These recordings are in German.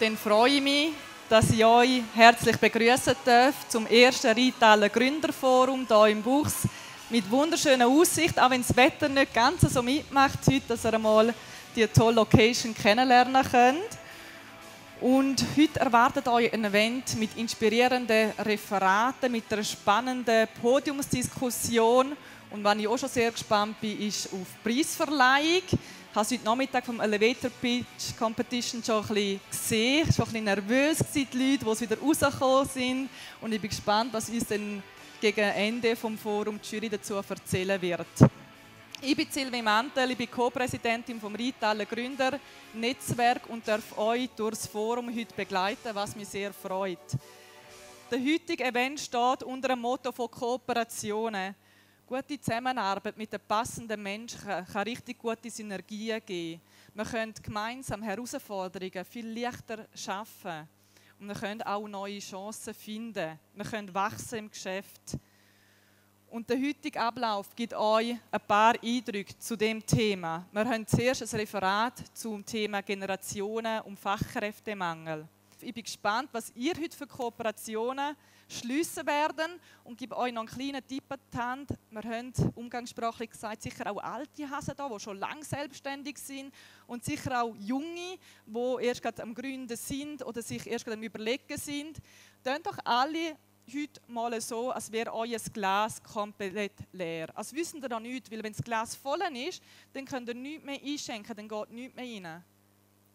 dann freue ich mich, dass ich euch herzlich begrüßen darf zum ersten Rheintaler Gründerforum hier im Buchs mit wunderschöner Aussicht, auch wenn das Wetter nicht ganz so mitmacht heute, dass ihr einmal die tolle Location kennenlernen könnt. Und heute erwartet euch ein Event mit inspirierenden Referaten, mit einer spannenden Podiumsdiskussion. Und was ich auch schon sehr gespannt bin, ist auf die Preisverleihung. Ich habe heute Nachmittag vom Elevator Pitch Competition schon ein bisschen gesehen. Ich war ein bisschen nervös, die Leute, die wieder rausgekommen sind. Und ich bin gespannt, was uns dann gegen Ende des Forums die Jury dazu erzählen wird. Ich bin Silvi Mantel, ich bin Co-Präsidentin vom Rheintaler Gründernetzwerk und darf euch durch das Forum heute begleiten, was mich sehr freut. Der heutige Event steht unter dem Motto von Kooperationen. Gute Zusammenarbeit mit den passenden Menschen kann richtig gute Synergien geben. Wir können gemeinsam Herausforderungen viel leichter schaffen und wir können auch neue Chancen finden. Wir können wachsen im Geschäft. Und der heutige Ablauf gibt euch ein paar Eindrücke zu dem Thema. Wir haben zuerst ein Referat zum Thema Generationen und Fachkräftemangel. Ich bin gespannt, was ihr heute für Kooperationen schliessen werden und gebe euch noch einen kleinen Tipp an die Hand. Wir haben umgangssprachlich gesagt, sicher auch alte Hasen da, die schon lange selbstständig sind und sicher auch junge, die erst gerade am Gründen sind oder sich erst gerade am Überlegen sind. Tönt doch alle heute mal so, als wäre euer Glas komplett leer. Als wissen ihr noch nichts, weil wenn das Glas voll ist, dann könnt ihr nichts mehr einschenken, dann geht nichts mehr rein.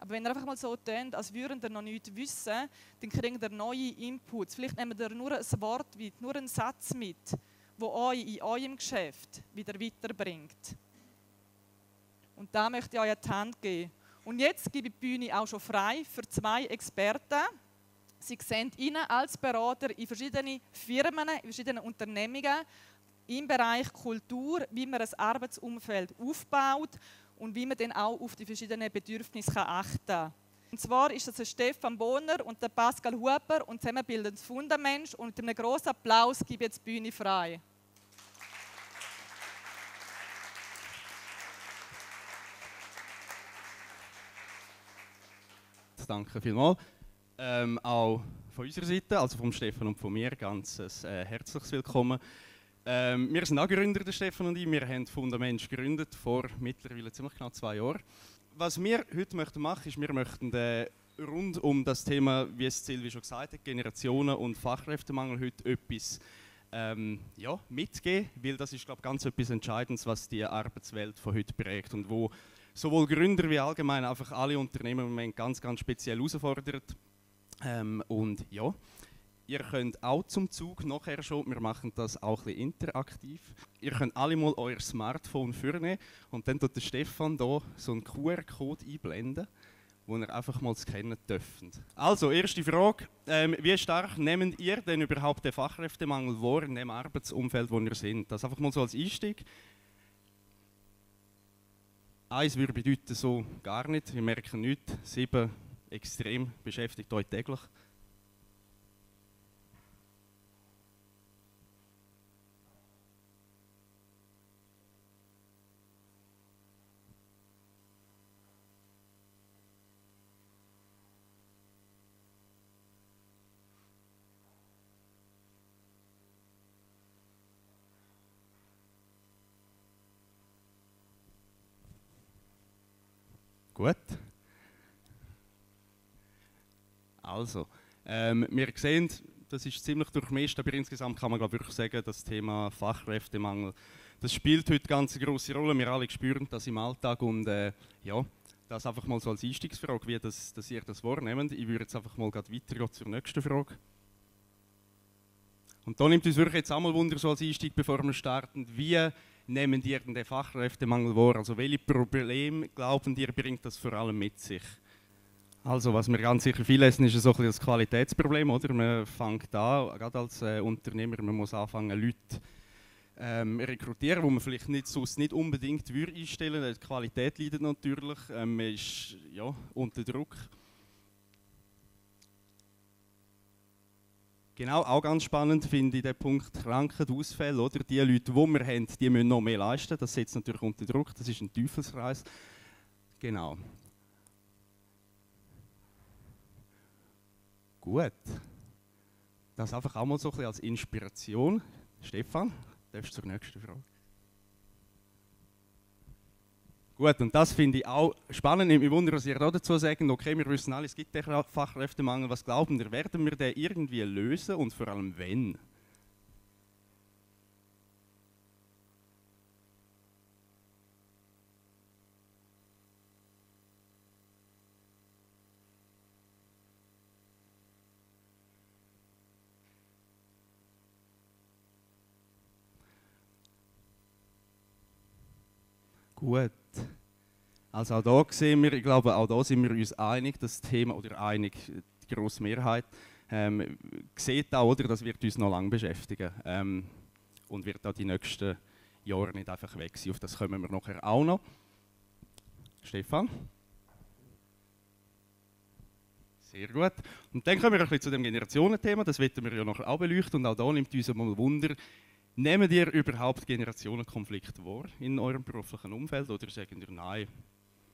Aber wenn ihr einfach mal so tönt, als würdet ihr noch nichts wissen, dann kriegt ihr neue Inputs. Vielleicht nehmt ihr nur ein Wort mit, nur einen Satz mit, der euch in eurem Geschäft wieder weiterbringt. Und da möchte ich euch die Hand geben. Und jetzt gebe ich die Bühne auch schon frei für zwei Experten. Sie sehen Ihnen als Berater in verschiedenen Firmen, in verschiedenen Unternehmungen im Bereich Kultur, wie man ein Arbeitsumfeld aufbaut und wie man dann auch auf die verschiedenen Bedürfnisse achten kann. Und zwar ist das Stefan Bonner und der Pascal Huber und zusammen bilden das Fundament und mit einem großen Applaus gebe ich jetzt die Bühne frei. Danke vielmals. Ähm, auch von unserer Seite, also vom Stefan und von mir, ganz ein äh, herzliches Willkommen. Ähm, wir sind auch Gründer, der Stefan und ich. Wir haben Fundament gegründet vor mittlerweile ziemlich genau zwei Jahren. Was wir heute möchten machen, ist, wir möchten äh, rund um das Thema, wie es Silvi schon gesagt hat, Generationen und Fachkräftemangel heute etwas ähm, ja, mitgeben, weil das ist, glaube ganz etwas Entscheidendes, was die Arbeitswelt von heute prägt und wo sowohl Gründer wie allgemein einfach alle Unternehmen im Moment ganz, ganz speziell herausfordert. Ähm, und ja, ihr könnt auch zum Zug nachher schon, wir machen das auch ein bisschen interaktiv. Ihr könnt alle mal euer Smartphone vornehmen und dann tut der Stefan hier so einen QR-Code einblenden, wo ihr einfach mal scannen dürft. Also, erste Frage. Ähm, wie stark nehmt ihr denn überhaupt den Fachkräftemangel wahr in dem Arbeitsumfeld, wo ihr seid? Das einfach mal so als Einstieg. Eins würde bedeuten so gar nicht, wir merken nichts. Sieben extrem beschäftigt euch täglich. Gut. Also, ähm, wir sehen, das ist ziemlich durchmischt, aber insgesamt kann man glaube wirklich sagen, das Thema Fachkräftemangel, das spielt heute ganz eine große Rolle. Wir alle spüren das im Alltag und äh, ja, das einfach mal so als Einstiegsfrage, wie das, dass ihr das wahrnehmt. Ich würde jetzt einfach mal weitergehen zur nächsten Frage. Und da nimmt uns wirklich jetzt einmal Wunder so als Einstieg, bevor wir starten, wie nehmen ihr den Fachkräftemangel wahr? Also welche Probleme glauben ihr bringt das vor allem mit sich? Also, was wir ganz sicher viel lesen, ist so ein das Qualitätsproblem. Oder? Man fängt an, gerade als äh, Unternehmer, man muss anfangen, Leute ähm, rekrutieren, die man vielleicht nicht, sonst nicht unbedingt würde einstellen würde. Die Qualität leidet natürlich, ähm, man ist ja, unter Druck. Genau, auch ganz spannend finde ich den Punkt Krankheitsausfälle. Oder? Die Leute, die wir haben, die müssen noch mehr leisten. Das setzt natürlich unter Druck, das ist ein Teufelskreis. Genau. Gut. Das einfach auch mal so ein bisschen als Inspiration. Stefan, darfst du zur nächsten Frage. Gut, und das finde ich auch spannend. Ich wundere, was ihr dazu sagen. Okay, wir wissen alle, es gibt den Fachkräftemangel. Was glauben wir, werden wir den irgendwie lösen und vor allem wenn? Gut. Also auch da sehen wir, ich glaube, auch da sind wir uns einig, das Thema, oder einig, die grosse Mehrheit, ähm, sieht auch, oder, das wird uns noch lange beschäftigen ähm, und wird auch die nächsten Jahre nicht einfach weg sein. Auf das kommen wir nachher auch noch. Stefan? Sehr gut. Und dann kommen wir ein bisschen zu dem Generationenthema, das werden wir ja noch auch beleuchten und auch da nimmt uns mal Wunder, Nehmt ihr überhaupt Generationenkonflikte wahr in eurem beruflichen Umfeld oder sagen ihr, nein,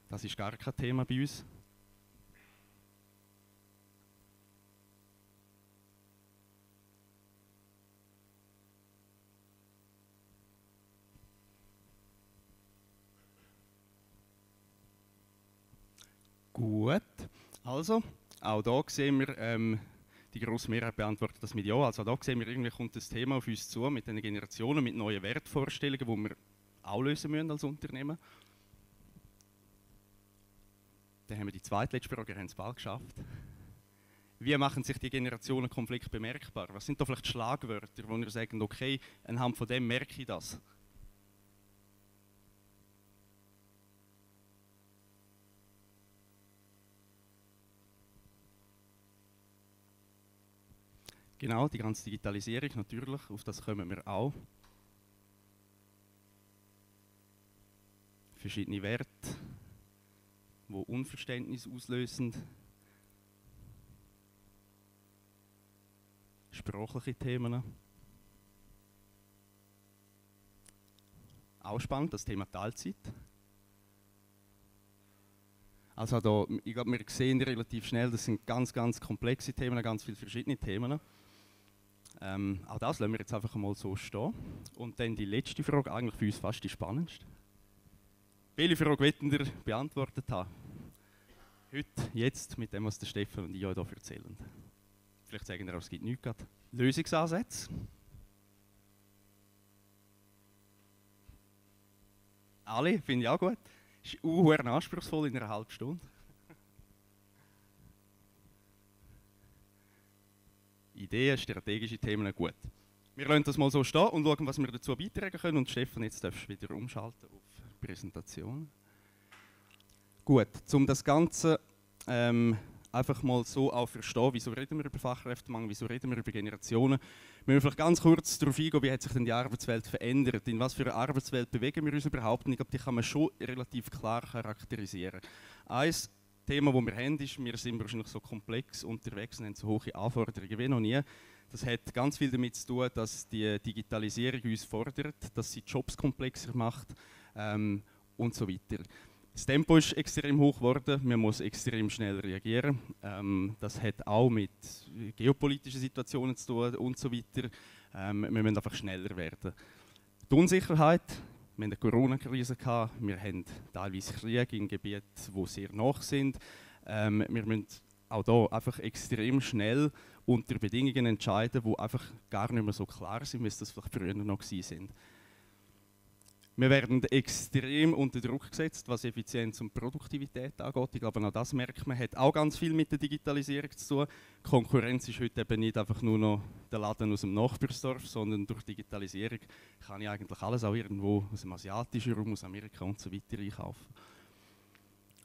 das ist gar kein Thema bei uns? Gut, also auch hier sehen wir, ähm, die grosse Mehrheit beantwortet das mit Ja. Also da sehen wir, irgendwie kommt das Thema auf uns zu mit den Generationen, mit neuen Wertvorstellungen, die wir auch lösen müssen als Unternehmen. Dann haben wir die zweitletzte Frage, haben es bald geschafft. Wie machen sich die Generationenkonflikte bemerkbar? Was sind da vielleicht Schlagwörter, wo wir sagen, okay, anhand von dem merke ich das? Genau, die ganze Digitalisierung natürlich, auf das kommen wir auch. Verschiedene Werte, wo Unverständnis auslösen. Sprachliche Themen. Auch spannend, das Thema Teilzeit. Also da, ich glaube, wir sehen relativ schnell, das sind ganz, ganz komplexe Themen, ganz viele verschiedene Themen. Ähm, auch das lassen wir jetzt einfach mal so stehen. Und dann die letzte Frage, eigentlich für uns fast die spannendste. Welche Frage wollten ihr beantwortet haben? Heute, jetzt, mit dem, was der Stefan und ich euch hier erzählen. Vielleicht sagen wir auch, es gibt nichts gerade. Lösungsansätze. Alle, finde ich auch gut. Ist uh, anspruchsvoll in einer halben Stunde. Ideen, strategische Themen gut. Wir lassen das mal so stehen und schauen, was wir dazu beitragen können. Und Stefan, jetzt darfst du wieder umschalten auf Präsentation. Gut, um das Ganze ähm, einfach mal so auch verstehen, wieso reden wir über Fachkräftemangel, wieso reden wir über Generationen, müssen wir vielleicht ganz kurz darauf eingehen, wie hat sich denn die Arbeitswelt verändert, in was für eine Arbeitswelt bewegen wir uns überhaupt. Und ich glaube, die kann man schon relativ klar charakterisieren. Eins Thema, das wir haben, ist, wir sind wahrscheinlich so komplex unterwegs und haben so hohe Anforderungen wie noch nie. Das hat ganz viel damit zu tun, dass die Digitalisierung uns fordert, dass sie Jobs komplexer macht ähm, und so weiter. Das Tempo ist extrem hoch geworden, man muss extrem schnell reagieren. Ähm, das hat auch mit geopolitischen Situationen zu tun und so weiter. Ähm, wir müssen einfach schneller werden. Die Unsicherheit wir hatten eine Corona-Krise, wir haben teilweise Kriege in Gebieten, die sehr nach sind. Ähm, wir müssen auch hier einfach extrem schnell unter Bedingungen entscheiden, die einfach gar nicht mehr so klar sind, wie es das vielleicht früher noch waren. Wir werden extrem unter Druck gesetzt, was Effizienz und Produktivität angeht. Ich glaube, auch das merkt man, hat auch ganz viel mit der Digitalisierung zu tun. Konkurrenz ist heute eben nicht einfach nur noch der Laden aus dem Nachbarsdorf, sondern durch Digitalisierung kann ich eigentlich alles auch irgendwo aus dem asiatischen Raum, aus Amerika und so weiter einkaufen.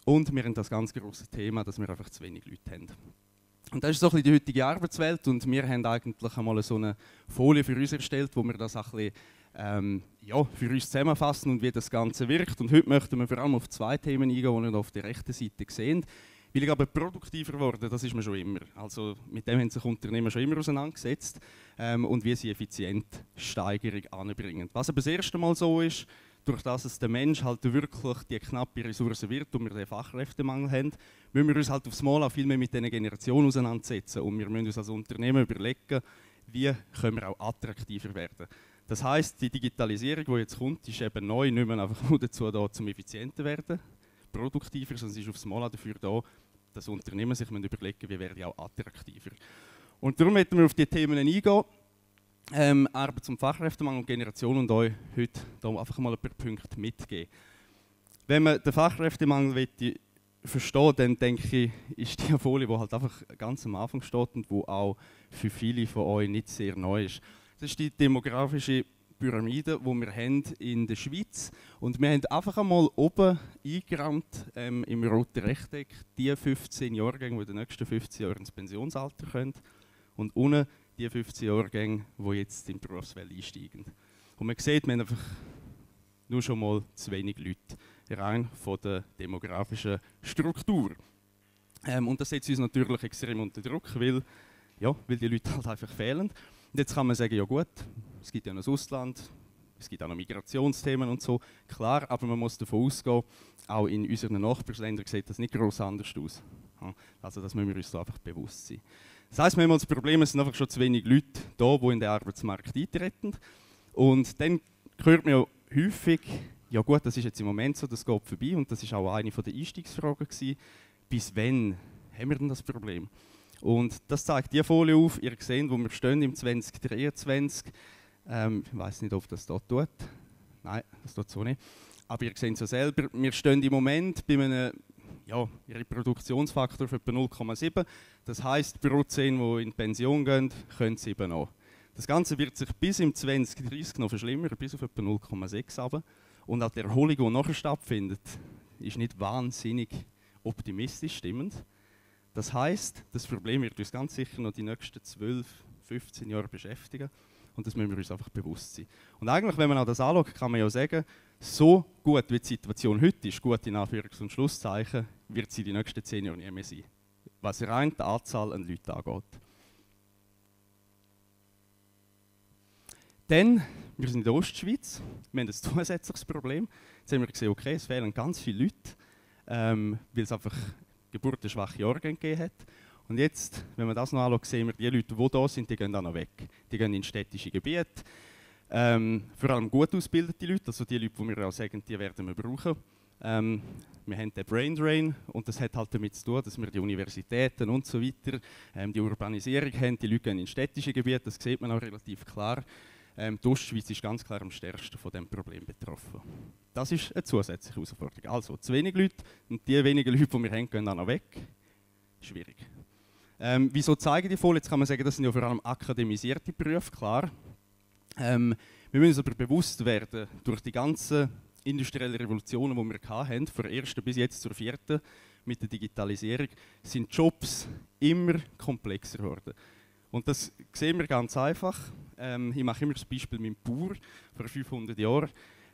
Und wir haben das ganz große Thema, dass wir einfach zu wenig Leute haben. Und das ist so ein bisschen die heutige Arbeitswelt und wir haben eigentlich einmal so eine Folie für uns erstellt, wo wir das ein bisschen ähm, ja, für uns zusammenfassen und wie das Ganze wirkt. Und heute möchten wir vor allem auf zwei Themen eingehen, die wir auf der rechten Seite sehen. Weil ich aber produktiver geworden, das ist man schon immer. Also mit dem haben sich Unternehmen schon immer auseinandergesetzt ähm, und wie sie Effizienzsteigerung anbringen. Was aber das erste Mal so ist, durch das es der Mensch halt wirklich die knappe Ressource wird und wir den Fachkräftemangel haben, müssen wir uns halt aufs Mal auch viel mehr mit dieser Generation auseinandersetzen und wir müssen uns als Unternehmen überlegen, wie können wir auch attraktiver werden. Das heißt, die Digitalisierung, die jetzt kommt, ist eben neu, nicht mehr einfach nur dazu da, zum effizienter werden, produktiver, sondern sie ist aufs Mal dafür da, dass Unternehmen sich überlegen wie werden die auch attraktiver. Und darum möchten wir auf diese Themen eingehen. Ähm, Arbeits- und Fachkräftemangel und Generation und euch heute da einfach mal ein paar Punkte mitgeben. Wenn man den Fachkräftemangel verstehen dann denke ich, ist die Folie, die halt einfach ganz am Anfang steht und die auch für viele von euch nicht sehr neu ist. Das ist die demografische Pyramide, die wir haben in der Schweiz. Und wir haben einfach einmal oben eingerammt ähm, im roten Rechteck die 15 Jahrgänge, die in den nächsten 15 Jahren ins Pensionsalter können. Und unten die 15 Jahrgänge, die jetzt in die Berufswelt einsteigen. Und man sieht, wir haben einfach nur schon mal zu wenig Leute, rein von der demografischen Struktur. Ähm, und das setzt uns natürlich extrem unter Druck, weil, ja, weil die Leute halt einfach fehlen. Und jetzt kann man sagen, ja gut, es gibt ja noch das Ausland, es gibt auch noch Migrationsthemen und so. Klar, aber man muss davon ausgehen, auch in unseren Nachbarländern sieht das nicht groß anders aus. Also das müssen wir uns da einfach bewusst sein. Das heisst, wir haben das Problem, es sind einfach schon zu wenig Leute da, die in den Arbeitsmarkt eintreten. Und dann hört man ja häufig, ja gut, das ist jetzt im Moment so, das geht vorbei und das ist auch eine der Einstiegsfragen gewesen, bis wann haben wir denn das Problem? Und das zeigt die Folie auf. Ihr seht, wo wir stehen im 2023. Ähm, ich weiß nicht, ob das dort tut. Nein, das tut so nicht. Aber ihr seht es ja selber. Wir stehen im Moment bei einem ja, Reproduktionsfaktor von etwa 0,7. Das heißt, pro 10, die in Pension gehen, können sie noch. Das Ganze wird sich bis im 2030 noch verschlimmern, bis auf etwa 0,6 aber Und auch die Erholung, die nachher stattfindet, ist nicht wahnsinnig optimistisch stimmend. Das heißt, das Problem wird uns ganz sicher noch die nächsten 12, 15 Jahre beschäftigen. Und das müssen wir uns einfach bewusst sein. Und eigentlich, wenn man auch das anschaut, kann man ja sagen, so gut wie die Situation heute ist, gut in Anführungs- und Schlusszeichen, wird sie die nächsten 10 Jahre nie mehr sein. Was rein die Anzahl an Leuten angeht. Dann, wir sind in der Ostschweiz, wir haben ein zusätzliches Problem. Jetzt haben wir gesehen, okay, es fehlen ganz viele Leute, ähm, weil es einfach geburtenschwache Jahrgänge gegeben hat. Und jetzt, wenn wir das noch anschauen, sehen wir, die Leute, die da sind, die gehen dann noch weg. Die gehen in städtische Gebiete. Ähm, vor allem gut ausgebildete Leute, also die Leute, die wir auch sagen, die werden wir brauchen. Ähm, wir haben den Brain Drain und das hat halt damit zu tun, dass wir die Universitäten und so weiter, ähm, die Urbanisierung haben, die Leute gehen in städtische Gebiete, das sieht man auch relativ klar. Ähm, die Ostschweiz ist ganz klar am stärksten von diesem Problem betroffen. Das ist eine zusätzliche Herausforderung. Also zu wenig Leute und die wenigen Leute, die wir haben, gehen dann noch weg. Schwierig. Ähm, wieso zeigen die voll? Jetzt kann man sagen, das sind ja vor allem akademisierte Berufe, klar. Ähm, wir müssen uns aber bewusst werden, durch die ganzen industriellen Revolutionen, die wir hatten, von der ersten bis jetzt zur vierten, mit der Digitalisierung, sind Jobs immer komplexer geworden. Und das sehen wir ganz einfach. Ähm, ich mache immer das Beispiel mit dem Bauer vor 500 Jahren.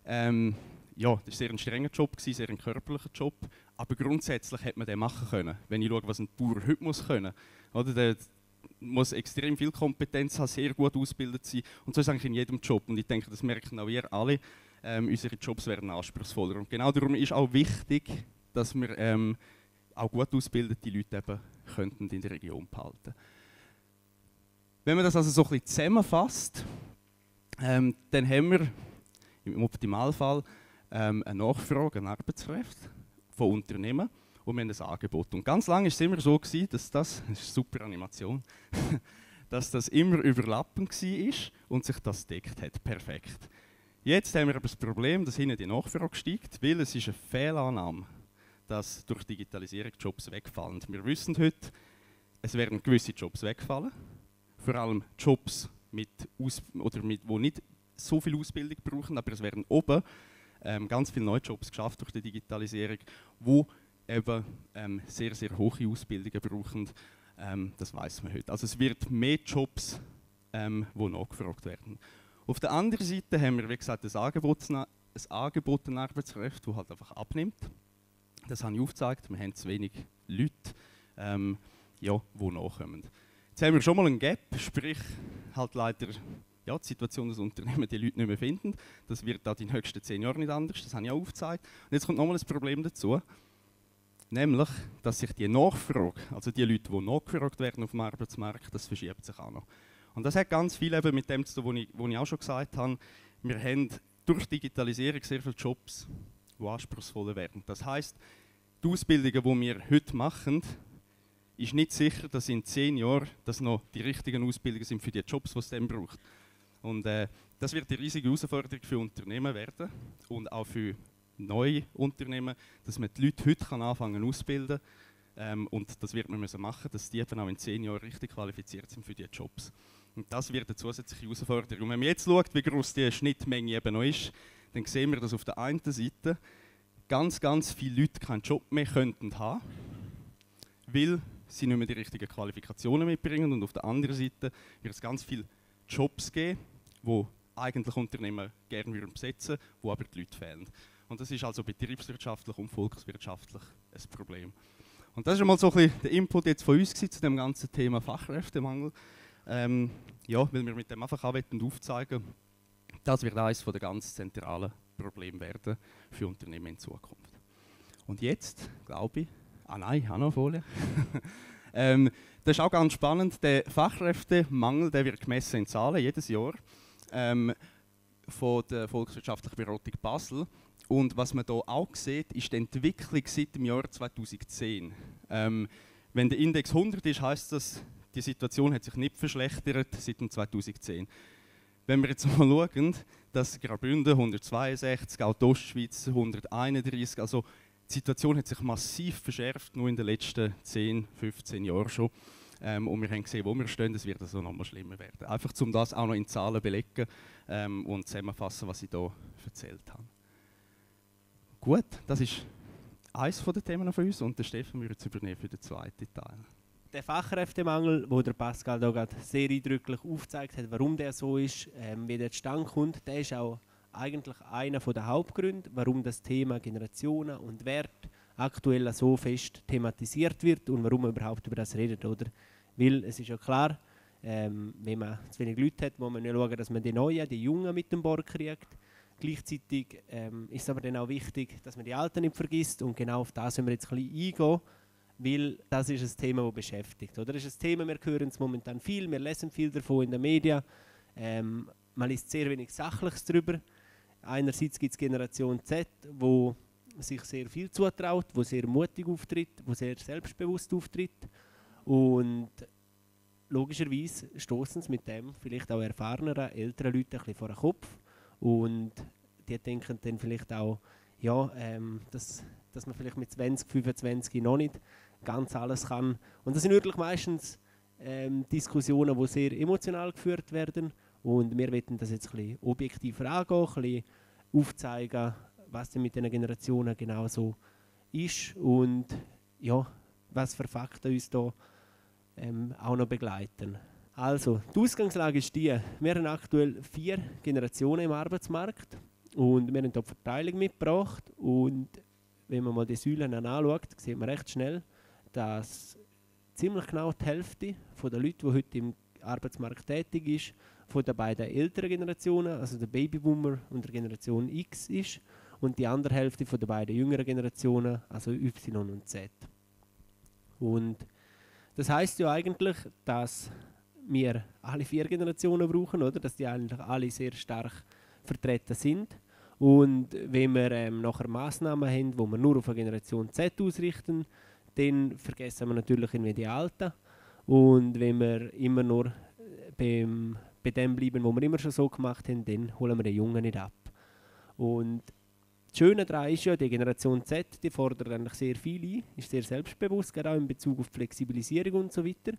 Ähm, ja, das war sehr ein strenger Job, sehr ein körperlicher Job, aber grundsätzlich hätte man den machen können. Wenn ich schaue, was ein Bauer heute muss können, oder, der muss extrem viel Kompetenz haben, sehr gut ausgebildet sein und so ist eigentlich in jedem Job. Und ich denke, das merken auch wir alle. Ähm, unsere Jobs werden anspruchsvoller und genau darum ist auch wichtig, dass wir ähm, auch gut ausgebildete Leute eben könnten in der Region behalten. Wenn man das also so ein bisschen zusammenfasst, ähm, dann haben wir im Optimalfall ähm, eine Nachfrage an Arbeitskräfte von Unternehmen und wir haben ein Angebot. Und ganz lange war es immer so, gewesen, dass das, das ist eine super Animation, dass das immer überlappend war und sich das deckt hat. Perfekt. Jetzt haben wir aber das Problem, dass hinten die Nachfrage steigt, weil es ist eine Fehlannahme, dass durch Digitalisierung Jobs wegfallen. Wir wissen heute, es werden gewisse Jobs wegfallen vor allem Jobs, mit Aus oder mit, wo nicht so viel Ausbildung brauchen, aber es werden oben ähm, ganz viele neue Jobs geschafft durch die Digitalisierung, wo eben ähm, sehr, sehr hohe Ausbildungen brauchen. Ähm, das weiß man heute. Also es wird mehr Jobs, ähm, wo nachgefragt werden. Auf der anderen Seite haben wir, wie gesagt, ein Angebot, ein Angebot an Arbeitskräfte, das halt einfach abnimmt. Das habe ich aufgezeigt. Wir haben zu wenig Leute, ähm, ja, die nachkommen. Jetzt haben wir schon mal einen Gap, sprich halt leider ja, die Situation des Unternehmens die Leute nicht mehr finden. Das wird da die nächsten zehn Jahre nicht anders, das habe ich auch aufgezeigt. Und jetzt kommt nochmal ein Problem dazu, nämlich, dass sich die Nachfrage, also die Leute, die nachgefragt werden auf dem Arbeitsmarkt, das verschiebt sich auch noch. Und das hat ganz viel eben mit dem zu tun, was ich, was ich auch schon gesagt habe. Wir haben durch Digitalisierung sehr viele Jobs, die anspruchsvoller werden. Das heißt, die Ausbildungen, die wir heute machen, ist nicht sicher, dass in zehn Jahren das noch die richtigen Ausbildungen sind für die Jobs, die es dann braucht. Und äh, das wird eine riesige Herausforderung für Unternehmen werden und auch für neue Unternehmen, dass man die Leute heute kann anfangen ausbilden ähm, und das wird man müssen machen, dass die dann auch in zehn Jahren richtig qualifiziert sind für die Jobs. Und das wird eine zusätzliche Herausforderung. Und wenn man jetzt schaut, wie groß die Schnittmenge eben noch ist, dann sehen wir, dass auf der einen Seite ganz, ganz viele Leute keinen Job mehr könnten haben, weil sie nicht mehr die richtigen Qualifikationen mitbringen. Und auf der anderen Seite wird es ganz viele Jobs geben, wo eigentlich Unternehmen gerne besetzen würden, wo aber die Leute fehlen. Und das ist also betriebswirtschaftlich und volkswirtschaftlich ein Problem. Und das ist einmal so ein bisschen der Input jetzt von uns zu dem ganzen Thema Fachkräftemangel. Ähm, ja, weil wir mit dem einfach auch aufzeigen das wird eines der ganz zentralen Probleme werden für Unternehmen in Zukunft. Und jetzt, glaube ich, ah nein, ich habe noch eine Folie. ähm, das ist auch ganz spannend. Der Fachkräftemangel der wird gemessen in Zahlen jedes Jahr ähm, von der Volkswirtschaftlichen Beratung Basel. Und was man hier auch sieht, ist die Entwicklung seit dem Jahr 2010. Ähm, wenn der Index 100 ist, heißt das, die Situation hat sich nicht verschlechtert seit 2010. Wenn wir jetzt mal schauen, dass Graubünden 162, auch die Ostschweiz 131, also die Situation hat sich massiv verschärft, nur in den letzten 10, 15 Jahren schon. Ähm, und wir haben gesehen, wo wir stehen, es wird also noch mal schlimmer werden. Einfach um das auch noch in Zahlen belegen ähm, und zusammenfassen, was ich hier erzählt habe. Gut, das ist eines der Themen von uns und der Stefan wird jetzt übernehmen für den zweiten Teil der Fachkräftemangel, wo der Pascal da gerade sehr eindrücklich aufgezeigt hat, warum der so ist, ähm, wie der zustande kommt, der ist auch eigentlich einer der Hauptgründe, warum das Thema Generationen und Wert aktuell so fest thematisiert wird und warum man überhaupt über das redet, oder? Weil es ist ja klar, ähm, wenn man zu wenig Leute hat, muss man ja schauen, dass man die Neuen, die Jungen mit dem Bord kriegt. Gleichzeitig ähm, ist es aber dann auch wichtig, dass man die Alten nicht vergisst und genau auf das müssen wir jetzt ein bisschen eingehen weil das ist ein Thema, das beschäftigt. Oder? Das ist ein Thema, wir hören es momentan viel, wir lesen viel davon in den Medien. Ähm, man liest sehr wenig Sachliches darüber. Einerseits gibt es Generation Z, wo sich sehr viel zutraut, wo sehr mutig auftritt, wo sehr selbstbewusst auftritt und logischerweise stoßen sie mit dem vielleicht auch erfahreneren, älteren Leuten ein bisschen vor den Kopf und die denken dann vielleicht auch, ja, ähm, dass, dass man vielleicht mit 20, 25 noch nicht ganz alles kann. Und das sind wirklich meistens ähm, Diskussionen, die sehr emotional geführt werden. Und wir wollen das jetzt ein bisschen objektiver angehen, ein aufzeigen, was denn mit den Generationen genau so ist und ja, was für Fakten uns da ähm, auch noch begleiten. Also, die Ausgangslage ist die, wir haben aktuell vier Generationen im Arbeitsmarkt und wir haben hier die Verteilung mitgebracht und wenn man mal die Säulen anschaut, sieht man recht schnell, dass ziemlich genau die Hälfte der Leute, die heute im Arbeitsmarkt tätig ist, von den beiden älteren Generationen, also der Babyboomer und der Generation X ist und die andere Hälfte von den beiden jüngeren Generationen, also Y und Z. Und das heißt ja eigentlich, dass wir alle vier Generationen brauchen, oder? Dass die eigentlich alle sehr stark vertreten sind. Und wenn wir ähm, nachher Maßnahmen haben, wo wir nur auf eine Generation Z ausrichten, dann vergessen wir natürlich irgendwie die Alten. Und wenn wir immer nur beim, bei dem bleiben, was wir immer schon so gemacht haben, dann holen wir den Jungen nicht ab. Und das Schöne daran ist ja, die Generation Z, die fordert eigentlich sehr viel ein, ist sehr selbstbewusst, gerade auch in Bezug auf Flexibilisierung und so weiter.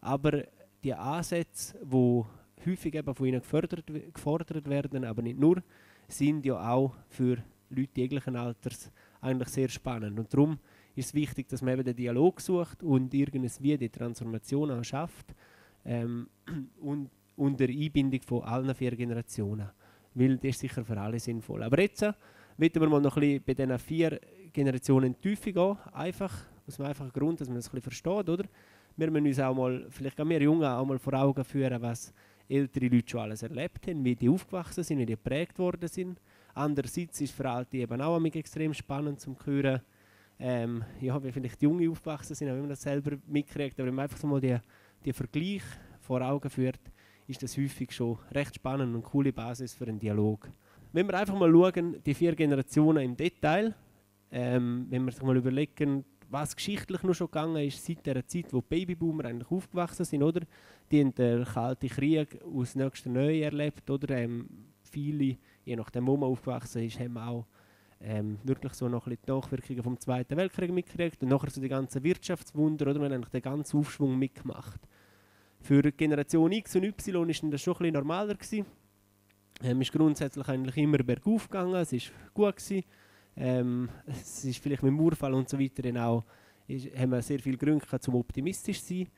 Aber die Ansätze, die häufig eben von ihnen gefördert, gefordert werden, aber nicht nur, sind ja auch für Leute jeglichen Alters eigentlich sehr spannend. Und darum ist es wichtig, dass man eben den Dialog sucht und irgendwie die Transformation auch schafft ähm, und unter Einbindung von allen vier Generationen. Weil das ist sicher für alle sinnvoll. Aber jetzt äh, wollen wir mal noch ein bisschen bei diesen vier Generationen in die Tiefe gehen. Einfach, aus dem einfachen Grund, dass man das ein bisschen versteht, oder? Wir müssen uns auch mal, vielleicht auch wir Jungen, auch mal vor Augen führen, was ältere Leute schon alles erlebt haben, wie die aufgewachsen sind, wie die geprägt worden sind. Andererseits ist für Alte eben auch extrem spannend zu hören, ähm, ja, wie vielleicht Junge aufgewachsen sind, wenn man das selber mitkriegt. Aber wenn man einfach so mal die, die Vergleich vor Augen führt, ist das häufig schon recht spannend und coole Basis für einen Dialog. Wenn wir einfach mal schauen, die vier Generationen im Detail, ähm, wenn wir sich mal überlegen, was geschichtlich noch schon gegangen ist, seit der Zeit, wo die Babyboomer eigentlich aufgewachsen sind, oder? Die haben den Kalten Krieg aus nächster Nähe erlebt, oder? Ähm, viele, je nachdem, wo man aufgewachsen ist, haben auch ähm, wirklich so noch ein bisschen die Nachwirkungen vom Zweiten Weltkrieg mitgekriegt und nachher so die ganzen Wirtschaftswunder, oder? Man hat eigentlich den ganzen Aufschwung mitgemacht. Für Generation X und Y war das schon ein bisschen normaler. Gewesen. Ähm, ist grundsätzlich eigentlich immer bergauf gegangen, es war gut. Gewesen. Ähm, es ist vielleicht mit dem Urfall und so weiter dann auch, ist, haben wir sehr viel Gründe gehabt, zum optimistisch zu sein.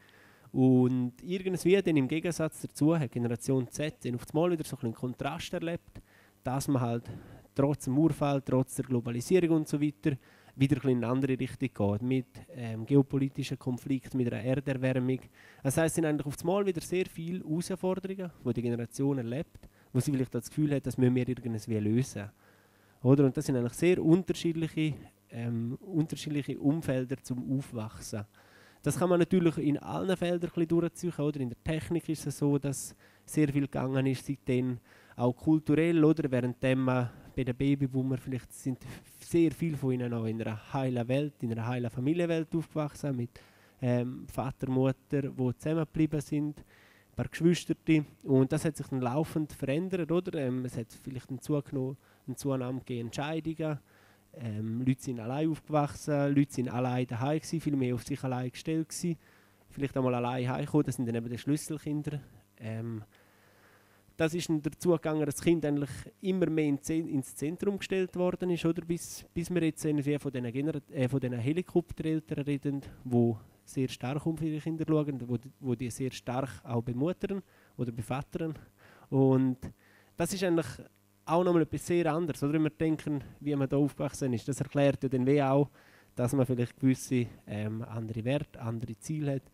Und irgendwie dann im Gegensatz dazu hat Generation Z dann auf einmal wieder so einen Kontrast erlebt, dass man halt trotz dem Urfall, trotz der Globalisierung und so weiter wieder in eine andere Richtung geht, mit ähm, geopolitischen Konflikten, mit einer Erderwärmung. Das heißt, es sind eigentlich auf einmal wieder sehr viele Herausforderungen, die die Generation erlebt, wo sie vielleicht das Gefühl hat, dass wir irgendwie lösen oder? Und das sind eigentlich sehr unterschiedliche, ähm, unterschiedliche Umfelder zum Aufwachsen. Das kann man natürlich in allen Feldern ein durchziehen. Oder? In der Technik ist es so, dass sehr viel gegangen ist seitdem. Auch kulturell, oder? während man bei den Babyboomer vielleicht sind sehr viele von ihnen auch in einer heilen Welt, in einer heilen Familienwelt aufgewachsen, mit ähm, Vater, Mutter, die zusammengeblieben sind, ein paar Geschwister. Und das hat sich dann laufend verändert, oder? Ähm, es hat vielleicht einen zugenommen eine Zunahme gegeben Entscheidungen. Ähm, Leute sind allein aufgewachsen, Leute sind allein daheim gewesen, viel mehr auf sich allein gestellt gewesen. Vielleicht einmal allein heimgekommen, das sind dann eben die Schlüsselkinder. Ähm, das ist dazu gegangen, dass das Kind eigentlich immer mehr ins Zentrum gestellt worden ist, oder? Bis, bis wir jetzt von diesen, äh, diesen Helikoptereltern reden, die sehr stark um ihre Kinder schauen, wo, wo die sehr stark auch bemuttern oder bevattern. Und das ist eigentlich auch nochmal etwas sehr anderes. Oder wenn wir denken, wie man da aufgewachsen ist, das erklärt ja dann auch, dass man vielleicht gewisse ähm, andere Werte, andere Ziele hat.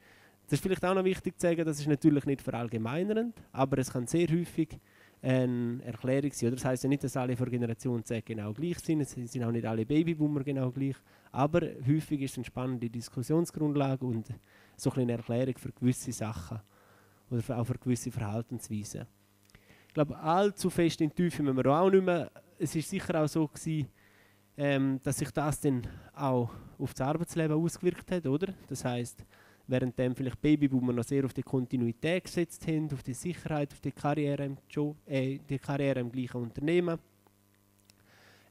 Das ist vielleicht auch noch wichtig zu sagen, das ist natürlich nicht verallgemeinernd, aber es kann sehr häufig eine Erklärung sein. Das heißt ja nicht, dass alle von Generation Z genau gleich sind, es sind auch nicht alle Babyboomer genau gleich, aber häufig ist eine spannende Diskussionsgrundlage und so eine Erklärung für gewisse Sachen oder auch für gewisse Verhaltensweisen glaube, allzu fest in die Tiefe müssen wir auch nicht mehr. Es war sicher auch so gewesen, ähm, dass sich das dann auch auf das Arbeitsleben ausgewirkt hat, oder? Das heißt, während dem vielleicht Babyboomer noch sehr auf die Kontinuität gesetzt haben, auf die Sicherheit, auf die Karriere im, Job, äh, die Karriere im gleichen Unternehmen,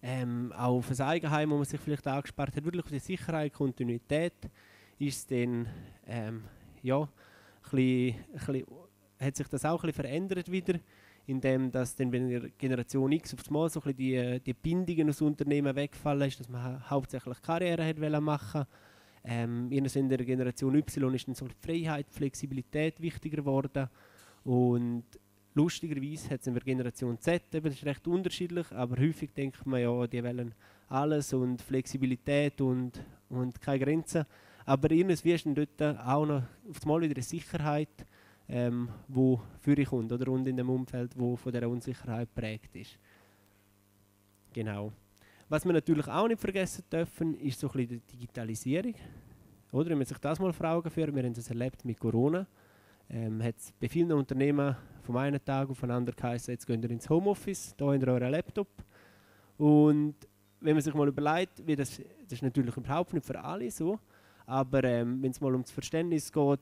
ähm, auch auf das Eigenheim, wo man sich vielleicht angespart hat, wirklich auf die Sicherheit, Kontinuität, ist es dann, ähm, ja, bisschen, bisschen, hat sich das auch ein bisschen verändert wieder indem dass dann, wenn in Generation X auf einmal so ein die, die Bindungen aus Unternehmen wegfallen ist, dass man hauptsächlich Karriere hat machen ähm, in der Generation Y ist dann so Freiheit, Flexibilität wichtiger geworden und lustigerweise hat es in der Generation Z, eben, das ist recht unterschiedlich, aber häufig denkt man ja, die wollen alles und Flexibilität und, und keine Grenzen. Aber irgendwie ist dann dort auch noch auf einmal wieder eine Sicherheit, ähm, für dich kommt oder und in dem Umfeld, wo von der Unsicherheit prägt ist. Genau. Was wir natürlich auch nicht vergessen dürfen, ist so ein bisschen die Digitalisierung. Oder wenn man sich das mal fragen für, wir haben das erlebt mit Corona, ähm, hat es bei vielen Unternehmen vom einen Tag auf den anderen geheißen, jetzt gehen ihr ins Homeoffice, da habt ihr euren Laptop. Und wenn man sich mal überlegt, wie das, das ist natürlich überhaupt nicht für alle so, aber ähm, wenn es mal um das Verständnis geht,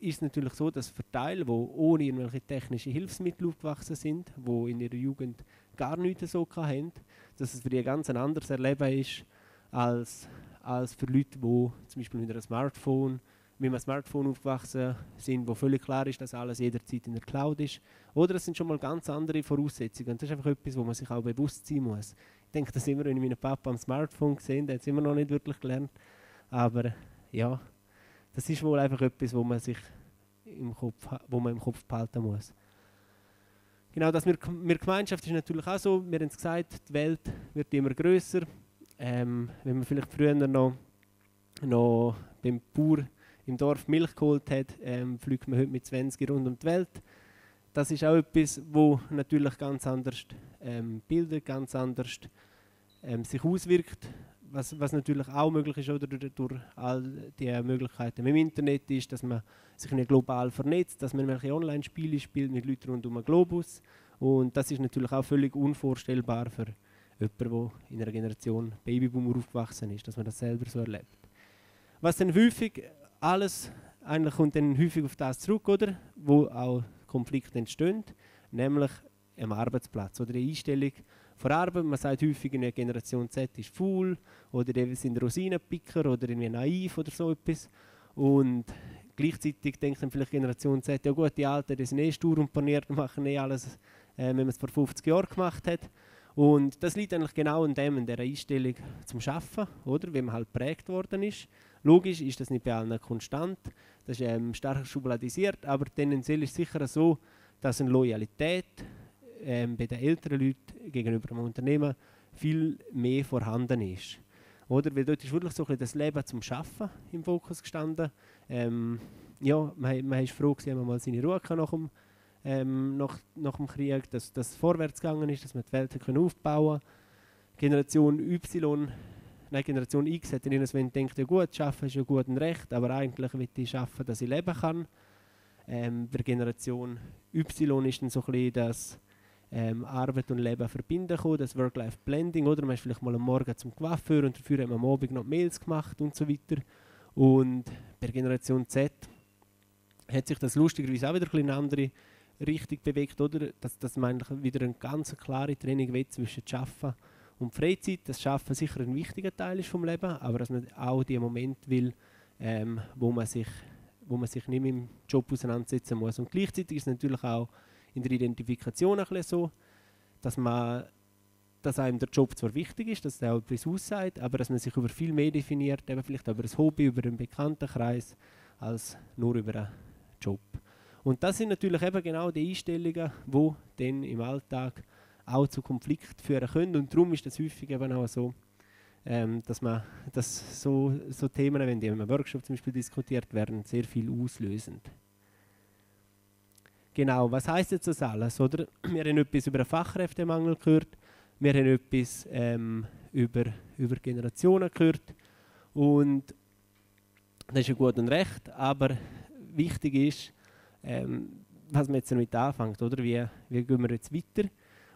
ist es natürlich so, dass für Teile, die ohne irgendwelche technische Hilfsmittel aufgewachsen sind, die in ihrer Jugend gar nichts so hatten, dass es für die ganz ein anderes Erleben ist, als, als für Leute, die zum Beispiel mit einem Smartphone, mit einem Smartphone aufgewachsen sind, wo völlig klar ist, dass alles jederzeit in der Cloud ist. Oder es sind schon mal ganz andere Voraussetzungen. Das ist einfach etwas, wo man sich auch bewusst sein muss. Ich denke, das immer, wenn ich meinen Papa am Smartphone gesehen der hat es immer noch nicht wirklich gelernt. Aber ja, das ist wohl einfach etwas, wo man sich im Kopf, wo man im Kopf behalten muss. Genau, das mit, mit Gemeinschaft ist natürlich auch so. Wir haben es gesagt, die Welt wird immer größer. Ähm, wenn man vielleicht früher noch, noch beim Bauer im Dorf Milch geholt hat, ähm, fliegt man heute mit 20 rund um die Welt. das ist auch etwas, wo natürlich ganz anders ähm, bildet, ganz anders ähm, sich auswirkt. Was, was natürlich auch möglich ist oder durch, all die Möglichkeiten im Internet ist, dass man sich nicht global vernetzt, dass man welche Online-Spiele spielt mit Leuten rund um den Globus. Und das ist natürlich auch völlig unvorstellbar für jemanden, der in einer Generation Babyboomer aufgewachsen ist, dass man das selber so erlebt. Was dann häufig alles, eigentlich kommt dann häufig auf das zurück, oder? Wo auch Konflikte entstehen, nämlich am Arbeitsplatz oder die Einstellung von Arbeit. Man sagt häufig, eine Generation Z ist faul oder die sind Rosinenpicker oder irgendwie naiv oder so etwas. Und gleichzeitig denkt dann vielleicht Generation Z, ja gut, die Alten die sind eh stur und paniert und machen eh alles, äh, wenn man es vor 50 Jahren gemacht hat. Und das liegt eigentlich genau in dem, in der Einstellung zum Schaffen, oder? Wie man halt prägt worden ist. Logisch ist das nicht bei allen konstant, das ist ähm, stark schubladisiert, aber tendenziell ist es sicher so, dass eine Loyalität ähm, bei den älteren Leuten gegenüber dem Unternehmen viel mehr vorhanden ist. Oder? Weil dort ist wirklich so ein das Leben zum Schaffen im Fokus gestanden. Ähm, ja, man, man ist froh, dass man mal seine Ruhe nach dem, ähm, nach, nach dem Krieg, dass das vorwärts gegangen ist, dass man die Welt können aufbauen konnte. Generation Y, nein, Generation X hat dann irgendwann gedacht, ja gut, schaffen ist ja gut und recht, aber eigentlich will ich schaffen, dass ich leben kann. Ähm, bei Generation Y ist dann so ein bisschen das ähm, Arbeit und Leben verbinden kann, das Work-Life-Blending, oder man ist vielleicht mal am Morgen zum Coiffeur und dafür hat man am Abend noch Mails gemacht und so weiter. Und bei Generation Z hat sich das lustigerweise auch wieder ein in eine andere Richtung bewegt, oder? Dass, dass man wieder eine ganz klare Training will zwischen Schaffen und Freizeit. Das Schaffen sicher ein wichtiger Teil ist vom Leben, aber dass man auch die Moment will, ähm, wo man sich wo man sich nicht mit dem Job auseinandersetzen muss. Und gleichzeitig ist es natürlich auch in der Identifikation ein bisschen so, dass man dass einem der Job zwar wichtig ist, dass er etwas aussagt, aber dass man sich über viel mehr definiert, eben vielleicht über ein Hobby, über einen Bekanntenkreis, als nur über einen Job. Und das sind natürlich eben genau die Einstellungen, die dann im Alltag auch zu Konflikten führen können. Und darum ist das häufig eben auch so, ähm, dass man dass so, so Themen, wenn die in einem Workshop zum Beispiel diskutiert werden, sehr viel auslösend. Genau, was heißt jetzt das alles? Oder? Wir haben etwas über den Fachkräftemangel gehört, wir haben etwas ähm, über, über Generationen gehört und das ist ja gut und recht, aber wichtig ist, ähm, was man jetzt damit anfängt, oder? Wie, wie gehen wir jetzt weiter?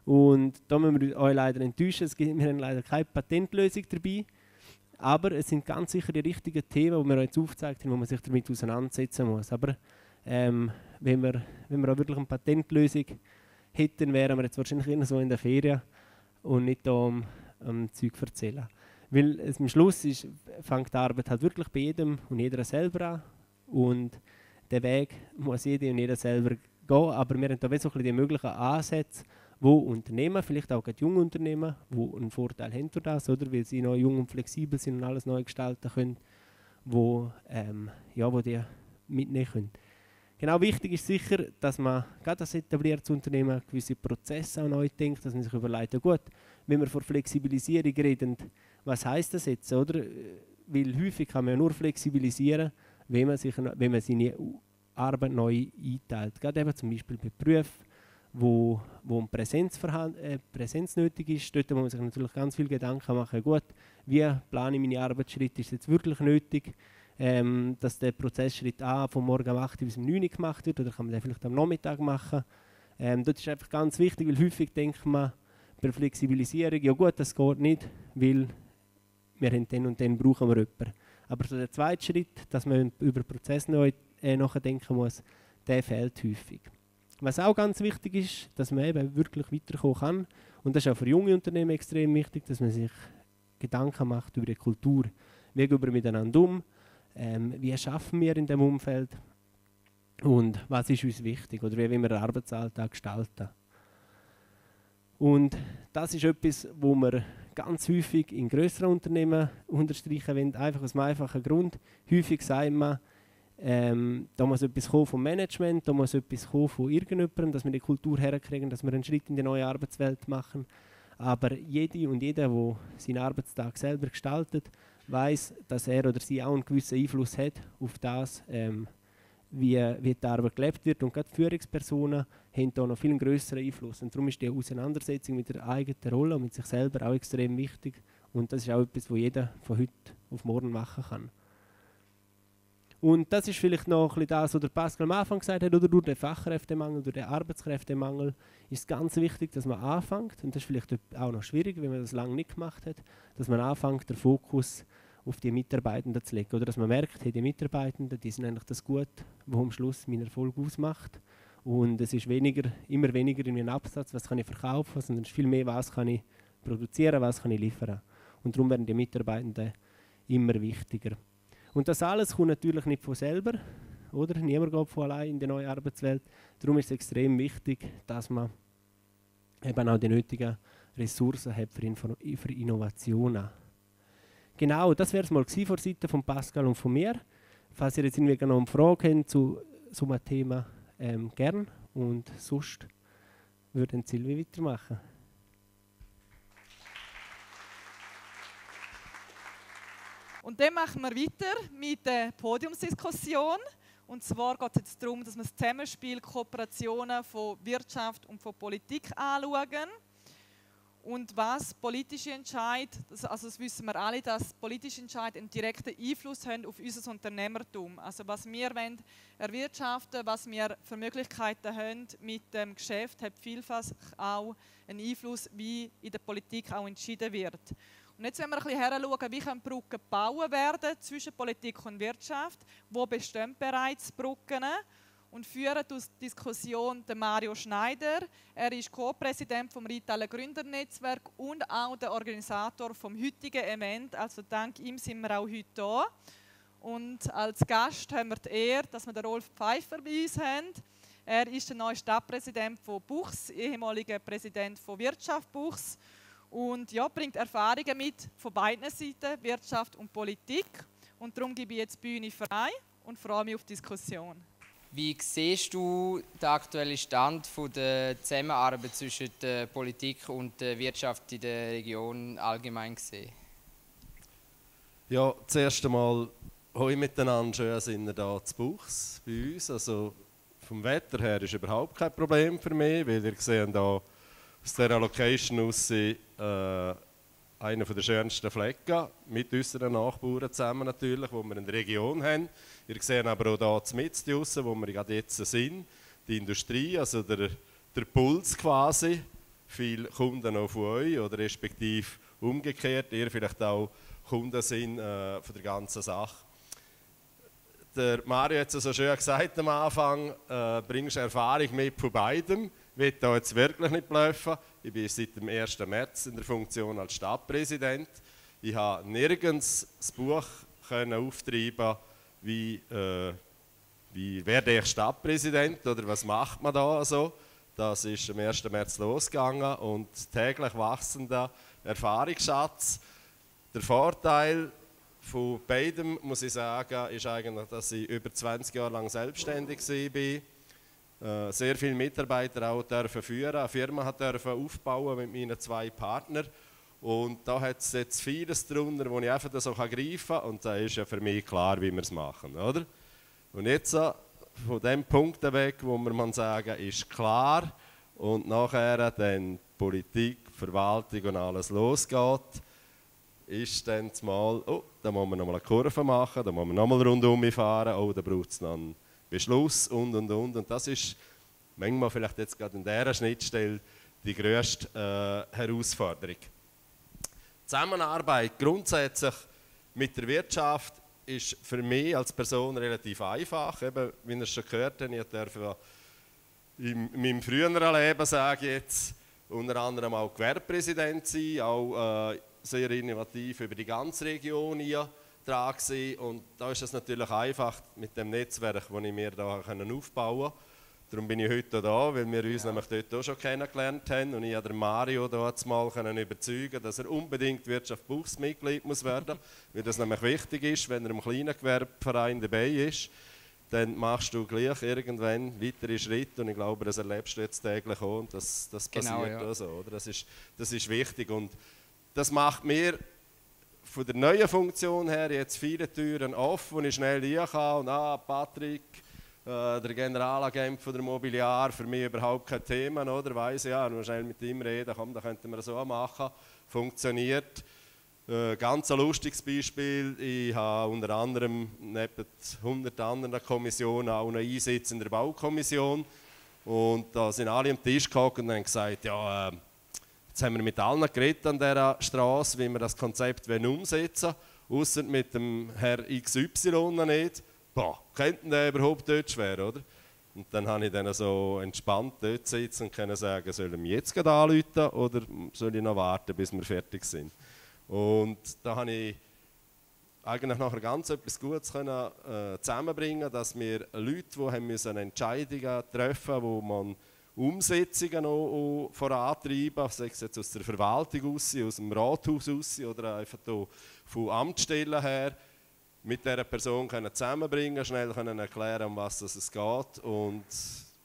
Und da müssen wir euch leider enttäuschen, es gibt, wir haben leider keine Patentlösung dabei, aber es sind ganz sicher die richtigen Themen, die wir euch jetzt aufgezeigt haben, wo man sich damit auseinandersetzen muss. Aber ähm, wenn, wir, wenn wir auch wirklich eine Patentlösung hätten, wären wir jetzt wahrscheinlich immer so in der Ferien und nicht da um, um Zeug erzählen. Weil es, am Schluss ist, fängt die Arbeit halt wirklich bei jedem und jeder selber an und der Weg muss jeder und jeder selber gehen, aber wir haben da so die möglichen Ansätze, wo Unternehmen, vielleicht auch junge Unternehmen, die einen Vorteil haben durch das, oder, weil sie noch jung und flexibel sind und alles neu gestalten können, wo, ähm, ja, wo die mitnehmen können. Genau wichtig ist sicher, dass man gerade als etabliertes Unternehmen gewisse Prozesse auch neu denkt, dass man sich überlegt, ja gut, wenn wir von Flexibilisierung reden, was heißt das jetzt, oder? Weil häufig kann man ja nur flexibilisieren, wenn man, sich, wenn man seine Arbeit neu einteilt. Gerade eben zum Beispiel bei Berufen, wo, wo eine Präsenz, äh, Präsenz nötig ist. Dort muss man sich natürlich ganz viel Gedanken machen. Gut, wie plane ich meine Arbeitsschritte? Ist es jetzt wirklich nötig, ähm, dass der Prozessschritt A von morgen um 8 bis um 9 Uhr gemacht wird? Oder kann man den vielleicht am Nachmittag machen? Ähm, das ist einfach ganz wichtig, weil häufig denkt man bei Flexibilisierung, ja gut, das geht nicht, weil wir haben den und den brauchen wir jemanden. Aber so der zweite Schritt, dass man über Prozesse neu äh, nachdenken muss, der fehlt häufig. Was auch ganz wichtig ist, dass man eben wirklich weiterkommen kann. Und das ist auch für junge Unternehmen extrem wichtig, dass man sich Gedanken macht über die Kultur. Wie gehen wir miteinander um? Ähm, wie schaffen wir in dem Umfeld? Und was ist uns wichtig? Oder wie wollen wir den Arbeitsalltag gestalten? Und das ist etwas, wo wir ganz häufig in größeren Unternehmen unterstreichen wollen, einfach aus einem einfachen Grund. Häufig sagt man, ähm, da muss etwas kommen vom Management, da muss etwas kommen von irgendjemandem, dass wir die Kultur herkriegen, dass wir einen Schritt in die neue Arbeitswelt machen. Aber jede und jeder, der seinen Arbeitstag selber gestaltet, weiß, dass er oder sie auch einen gewissen Einfluss hat auf das, ähm, wie, wie die Arbeit gelebt wird. Und gerade Führungspersonen haben da noch viel größeren Einfluss. Und darum ist die Auseinandersetzung mit der eigenen Rolle und mit sich selber auch extrem wichtig. Und das ist auch etwas, was jeder von heute auf morgen machen kann. Und das ist vielleicht noch ein bisschen das, was der Pascal am Anfang gesagt hat, oder durch den Fachkräftemangel, durch den Arbeitskräftemangel ist es ganz wichtig, dass man anfängt, und das ist vielleicht auch noch schwierig, wenn man das lange nicht gemacht hat, dass man anfängt, den Fokus auf die Mitarbeitenden zu legen. Oder dass man merkt, hey, die Mitarbeitenden, die sind eigentlich das Gut, was am Schluss meinen Erfolg ausmacht. Und es ist weniger, immer weniger in meinem Absatz, was kann ich verkaufen, sondern es ist viel mehr, was kann ich produzieren, was kann ich liefern. Und darum werden die Mitarbeitenden immer wichtiger. Und das alles kommt natürlich nicht von selber, oder? Niemand geht von allein in die neue Arbeitswelt. Darum ist es extrem wichtig, dass man eben auch die nötigen Ressourcen hat für, Info für Innovationen. Genau, das wäre es mal von Seite von Pascal und von mir. Falls ihr jetzt irgendwie noch eine Frage habt zu so einem Thema, ähm, gern. Und sonst würde Silvi weitermachen. Und dann machen wir weiter mit der Podiumsdiskussion. Und zwar geht es jetzt darum, dass wir das Zusammenspiel, Kooperationen von Wirtschaft und von Politik anschauen. Und was politische Entscheid, also das wissen wir alle, dass politische Entscheid einen direkten Einfluss haben auf unser Unternehmertum. Also was wir wollen erwirtschaften, was wir für Möglichkeiten haben mit dem Geschäft, hat vielfach auch einen Einfluss, wie in der Politik auch entschieden wird. Und jetzt wollen wir ein bisschen wie können Brücken gebaut werden zwischen Politik und Wirtschaft, wo bestehen bereits Brücken und führen die Diskussion den Mario Schneider. Er ist Co-Präsident vom Retailer Gründernetzwerk und auch der Organisator vom heutigen Event. Also dank ihm sind wir auch heute hier. Und als Gast haben wir die Ehre, dass wir den Rolf Pfeiffer bei uns haben. Er ist der neue Stadtpräsident von Buchs, ehemaliger Präsident von Wirtschaft Buchs und ja, bringt Erfahrungen mit von beiden Seiten, Wirtschaft und Politik. Und darum gebe ich jetzt die Bühne frei und freue mich auf die Diskussion. Wie siehst du den aktuellen Stand der Zusammenarbeit zwischen der Politik und der Wirtschaft in der Region allgemein gesehen? Ja, zuerst einmal heute miteinander schön sind wir hier zu Buchs bei uns. Also vom Wetter her ist überhaupt kein Problem für mich, weil ihr seht hier aus dieser Location aus äh, einer der schönsten Flecken mit unseren Nachbarn zusammen natürlich, wo wir in der Region haben. Ihr seht aber auch hier mit draussen, wo wir gerade jetzt sind, die Industrie, also der, der Puls quasi. Viele Kunden auch von euch oder respektive umgekehrt, ihr vielleicht auch Kunden sind äh, von der ganzen Sache. Der Mario hat es so schön gesagt am Anfang, äh, bringst Erfahrung mit von beidem. Will da jetzt wirklich nicht bluffen. Ich bin seit dem 1. März in der Funktion als Stadtpräsident. Ich habe nirgends das Buch können auftreiben, wie, äh, wie werde ich Stadtpräsident oder was macht man da so. Das ist am 1. März losgegangen und täglich wachsender Erfahrungsschatz. Der Vorteil von beidem, muss ich sagen, ist eigentlich, dass ich über 20 Jahre lang selbstständig war sehr viele Mitarbeiter auch dürfen führen, eine Firma hat dürfen aufbauen mit meinen zwei Partnern. Und da hat es jetzt vieles darunter, wo ich einfach so greifen kann. Und da ist ja für mich klar, wie wir es machen. Oder? Und jetzt äh, von dem Punkt weg, wo man sagen, ist klar. Und nachher dann Politik, Verwaltung und alles losgeht, ist dann mal, oh, da muss man nochmal eine Kurve machen, da muss man nochmal rundum fahren, oh, da braucht es noch einen Beschluss und und und. Und das ist manchmal vielleicht jetzt gerade in dieser Schnittstelle die grösste äh, Herausforderung. Zusammenarbeit grundsätzlich mit der Wirtschaft ist für mich als Person relativ einfach. Eben, wie ihr schon gehört habt, ich durfte in meinem früheren Leben, sage ich jetzt, unter anderem auch Gewerbepräsident sein, auch äh, sehr innovativ über die ganze Region hier dran gewesen. und da ist es natürlich einfach mit dem Netzwerk, das ich mir da aufbauen konnte. Darum bin ich heute da, weil wir uns ja. nämlich dort auch schon kennengelernt haben und ich habe Mario da mal können überzeugen, dass er unbedingt Wirtschaft Berufsmitglied muss werden, weil das nämlich wichtig ist, wenn er im kleinen Gewerbeverein dabei ist, dann machst du gleich irgendwann weitere Schritte und ich glaube, das erlebst du jetzt täglich auch und das, das genau, passiert ja. auch so. Oder? Das, ist, das ist wichtig und das macht mir von der neuen Funktion her jetzt viele Türen offen, wo ich schnell rein kann und ah, Patrick Äh, der Generalagent von der Mobiliar, für mich überhaupt kein Thema, oder? Weiss ja, nur schnell mit ihm reden, komm, da könnten wir so machen. Funktioniert. Äh, ganz ein lustiges Beispiel. Ich habe unter anderem neben 100 anderen Kommissionen auch einen Einsitz in der Baukommission. Und da sind alle am Tisch gekommen und haben gesagt, ja, äh, jetzt haben wir mit allen geredet an dieser Straße, wie wir das Konzept umsetzen wollen, außer mit dem Herr XY nicht. Boah, könnten der überhaupt Deutsch werden, oder? Und dann habe ich dann so entspannt dort sitzen und können sagen, sollen wir jetzt gerade anrufen oder soll ich noch warten, bis wir fertig sind? Und da habe ich eigentlich nachher ganz etwas Gutes können, äh, zusammenbringen dass wir Leute, die haben müssen Entscheidungen treffen mussten, wo man Umsetzungen noch vorantreiben, sei es jetzt aus der Verwaltung aus, aus dem Rathaus aus oder einfach von Amtsstellen her, mit dieser Person können zusammenbringen, schnell können erklären, um was es geht. Und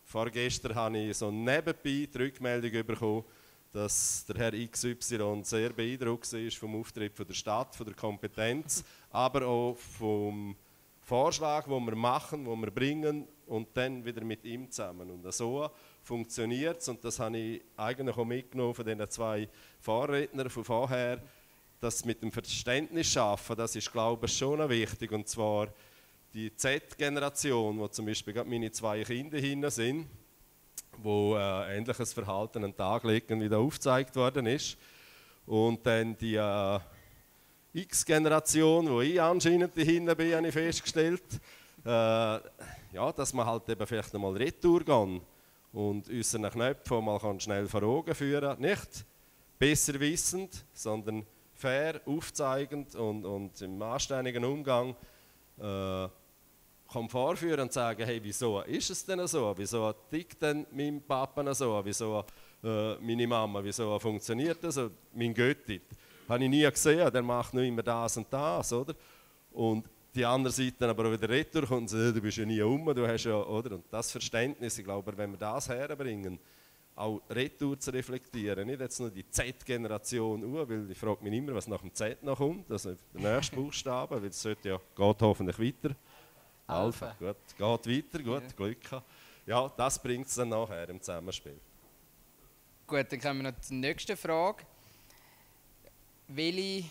vorgestern habe ich so nebenbei die Rückmeldung bekommen, dass der Herr XY sehr beeindruckt ist vom Auftritt von der Stadt, von der Kompetenz, aber auch vom Vorschlag, den wir machen, den wir bringen und dann wieder mit ihm zusammen. Und so funktioniert es und das habe ich eigentlich auch mitgenommen von den zwei Vorrednern von vorher, dass mit dem Verständnis schaffen, das ist glaube ich schon wichtig. Und zwar die Z-Generation, wo zum Beispiel gerade meine zwei Kinder hinten sind, wo äh, ähnliches Verhalten an den Tag legen, wie da aufgezeigt worden ist. Und dann die äh, X-Generation, wo ich anscheinend dahinter bin, habe ich festgestellt, äh, ja, dass man halt eben vielleicht einmal retour gehen und unsere Knöpfe mal kann schnell vor Augen führen Nicht besser wissend, sondern fair, aufzeigend und, und im anständigen Umgang äh, kann vorführen und sagen, hey, wieso ist es denn so? Wieso tickt denn mein Papa so? Wieso äh, meine Mama? Wieso funktioniert das? Mein Götti. Habe ich nie gesehen, der macht nur immer das und das, oder? Und die andere Seite dann aber wieder retour kommt und sagt, du bist ja nie um, du hast ja, oder? Und das Verständnis, ich glaube, wenn wir das herbringen, auch retour zu reflektieren, nicht jetzt nur die Z-Generation weil ich frage mich immer, was nach dem Z noch kommt, also der nächste Buchstabe, weil es sollte ja, geht hoffentlich weiter. Alpha. Gut, geht weiter, gut, ja. Glück gehabt. Ja, das bringt es dann nachher im Zusammenspiel. Gut, dann kommen wir noch zur nächsten Frage. Welche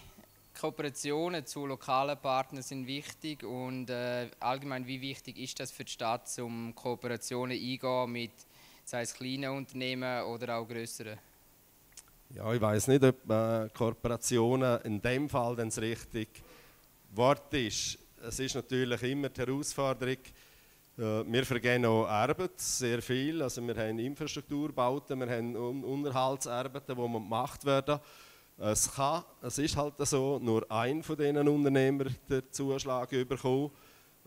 Kooperationen zu lokalen Partnern sind wichtig und äh, allgemein wie wichtig ist das für die Stadt, um Kooperationen eingehen mit sei es kleinen Unternehmen oder auch größeren? Ja, ich weiß nicht, ob äh, Kooperationen in dem Fall das richtige Wort ist es ist natürlich immer die Herausforderung, äh, wir vergehen auch Arbeit, sehr viel. Also wir haben Infrastrukturbauten, wir haben Unterhaltsarbeiten, die gemacht werden. Es, kann, es ist halt so, nur ein von diesen Unternehmern den Zuschlag bekommen.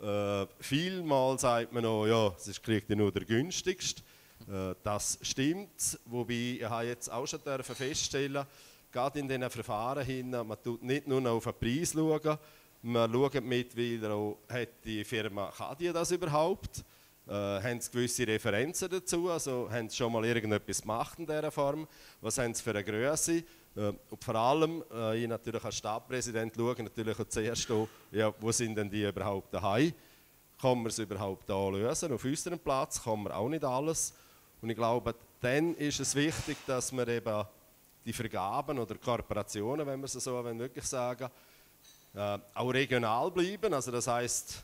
Äh, vielmal sagt man auch, ja, es kriegt ja nur der günstigste. Äh, das stimmt, wobei ich jetzt auch schon feststellen gerade in diesen Verfahren hin, man tut nicht nur auf den Preis schauen, wir schauen mittlerweile hat die Firma, kann die das überhaupt? Äh, haben sie gewisse Referenzen dazu? Also haben sie schon mal irgendetwas gemacht in dieser Form? Was haben sie für eine Größe? Äh, und vor allem, äh, ich natürlich als Stadtpräsident schaue natürlich zuerst, auch, ja, wo sind denn die überhaupt daheim? Kann man es überhaupt da lösen? Auf unserem Platz kann man auch nicht alles. Und ich glaube, dann ist es wichtig, dass wir eben die Vergaben oder Kooperationen, wenn wir es so wirklich sagen, äh, auch regional bleiben. Also das heißt,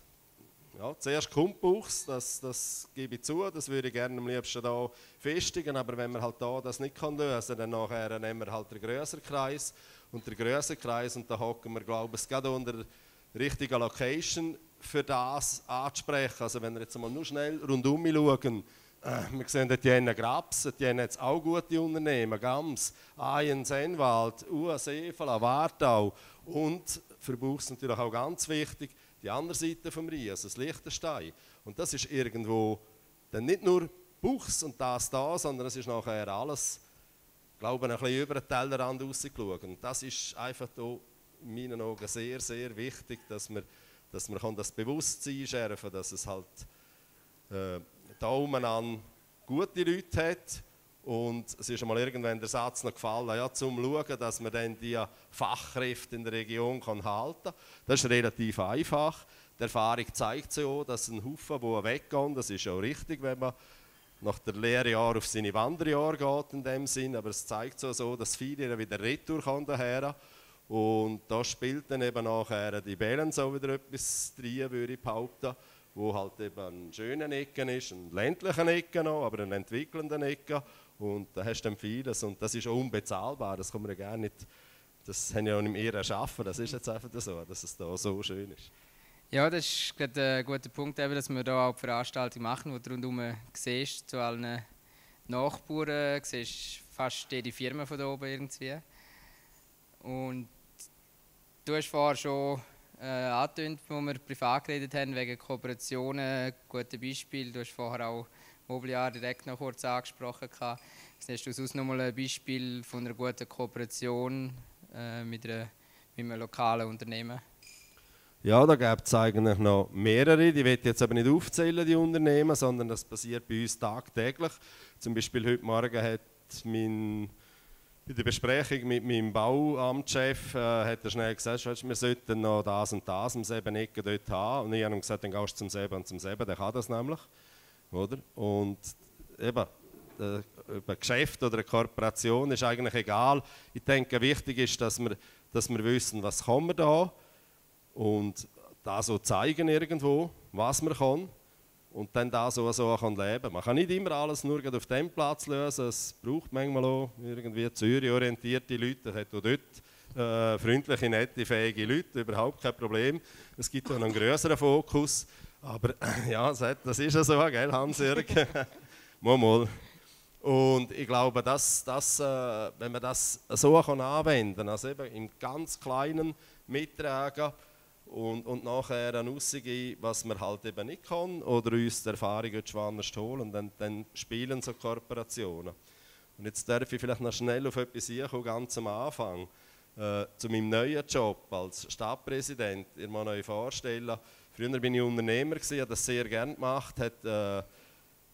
ja, zuerst kommt Buchs, das, das gebe ich zu, das würde ich gerne am liebsten hier festigen, aber wenn man halt da das nicht kann lösen, dann nachher nehmen wir halt den größeren Kreis und der größere Kreis und da hocken wir, glaube ich, gerade unter der richtigen Location für das anzusprechen. Also wenn wir jetzt mal nur schnell rundum schauen, äh, wir sehen dort jene Grabs, haben jetzt auch gute Unternehmen, Gams, Ayen, Senwald, Ua, Seefala, Wartau und für Buchs natürlich auch ganz wichtig, die andere Seite vom Rhein, also das Liechtenstein. Und das ist irgendwo dann nicht nur Buchs und das da, sondern es ist nachher alles, glaube ich, ein bisschen über den Tellerrand rausgeschaut. Und das ist einfach da in meinen Augen sehr, sehr wichtig, dass man, dass man das Bewusstsein schärfen kann, dass es halt äh, Daumen an gute Leute hat und es ist einmal irgendwann der Satz noch gefallen, ja, zum schauen, dass man dann die Fachkräfte in der Region kann halten kann. Das ist relativ einfach. die Erfahrung zeigt so, dass ein Haufen, der weggehen, das ist auch richtig, wenn man nach der Lehrjahr auf seine Wanderjahre geht in dem Sinn, aber es zeigt so, so dass viele wieder retour kommen daher und da spielt dann eben nachher die Balance auch wieder etwas drin, würde ich behaupten, wo halt eben ein schöner Ecken ist, ein ländlicher Ecken noch, aber ein entwickelnder Ecken und da hast du dann vieles und das ist auch unbezahlbar, das kann man ja gar nicht, das haben ja auch nicht mehr erschaffen, das ist jetzt einfach so, dass es da so schön ist. Ja, das ist gerade ein guter Punkt, eben, dass wir hier auch die Veranstaltung machen, wo du rundherum siehst, zu allen Nachbarn, siehst fast jede Firma von hier oben irgendwie. Und du hast vorher schon äh, angetönt, wo wir privat geredet haben, wegen Kooperationen, gute Beispiel. Du hast vorher auch Mobiliar direkt noch kurz angesprochen. Jetzt hast du sonst noch mal ein Beispiel von einer guten Kooperation äh, mit, einer, mit einem lokalen Unternehmen? Ja, da gibt es eigentlich noch mehrere. Die ich jetzt aber nicht aufzählen, die Unternehmen, sondern das passiert bei uns tagtäglich. Zum Beispiel heute Morgen hat mein, bei der Besprechung mit meinem Bauamtschef äh, hat er schnell gesagt, wir sollten noch das und das am selben Ecke dort haben. Und ich habe ihm gesagt, dann gehst du zum selben und zum selben, der kann das nämlich. Oder? Und eben, äh, über Geschäft oder eine Kooperation ist eigentlich egal. Ich denke, wichtig ist, dass wir, dass wir wissen, was kommen wir da und da so zeigen irgendwo, was man kann und dann da so, so kann leben. Man kann nicht immer alles nur auf dem Platz lösen, es braucht manchmal auch irgendwie Zürich-orientierte Leute, es hat auch dort äh, freundliche, nette, fähige Leute, überhaupt kein Problem. Es gibt auch einen größeren Fokus, aber ja, das ist ja so, gell, Hans-Jörg? mal, mal. Und ich glaube, dass, dass, äh, wenn man das so kann anwenden kann, also eben im ganz Kleinen mittragen, und, und nachher eine Aussage, was man halt eben nicht kann oder uns die Erfahrung anders holen und dann, dann spielen so Kooperationen. Und jetzt darf ich vielleicht noch schnell auf etwas hinkommen, ganz am Anfang. Äh, zu meinem neuen Job als Stadtpräsident, ihr mal euch vorstellen, früher bin ich Unternehmer, habe das sehr gerne gemacht, hat äh,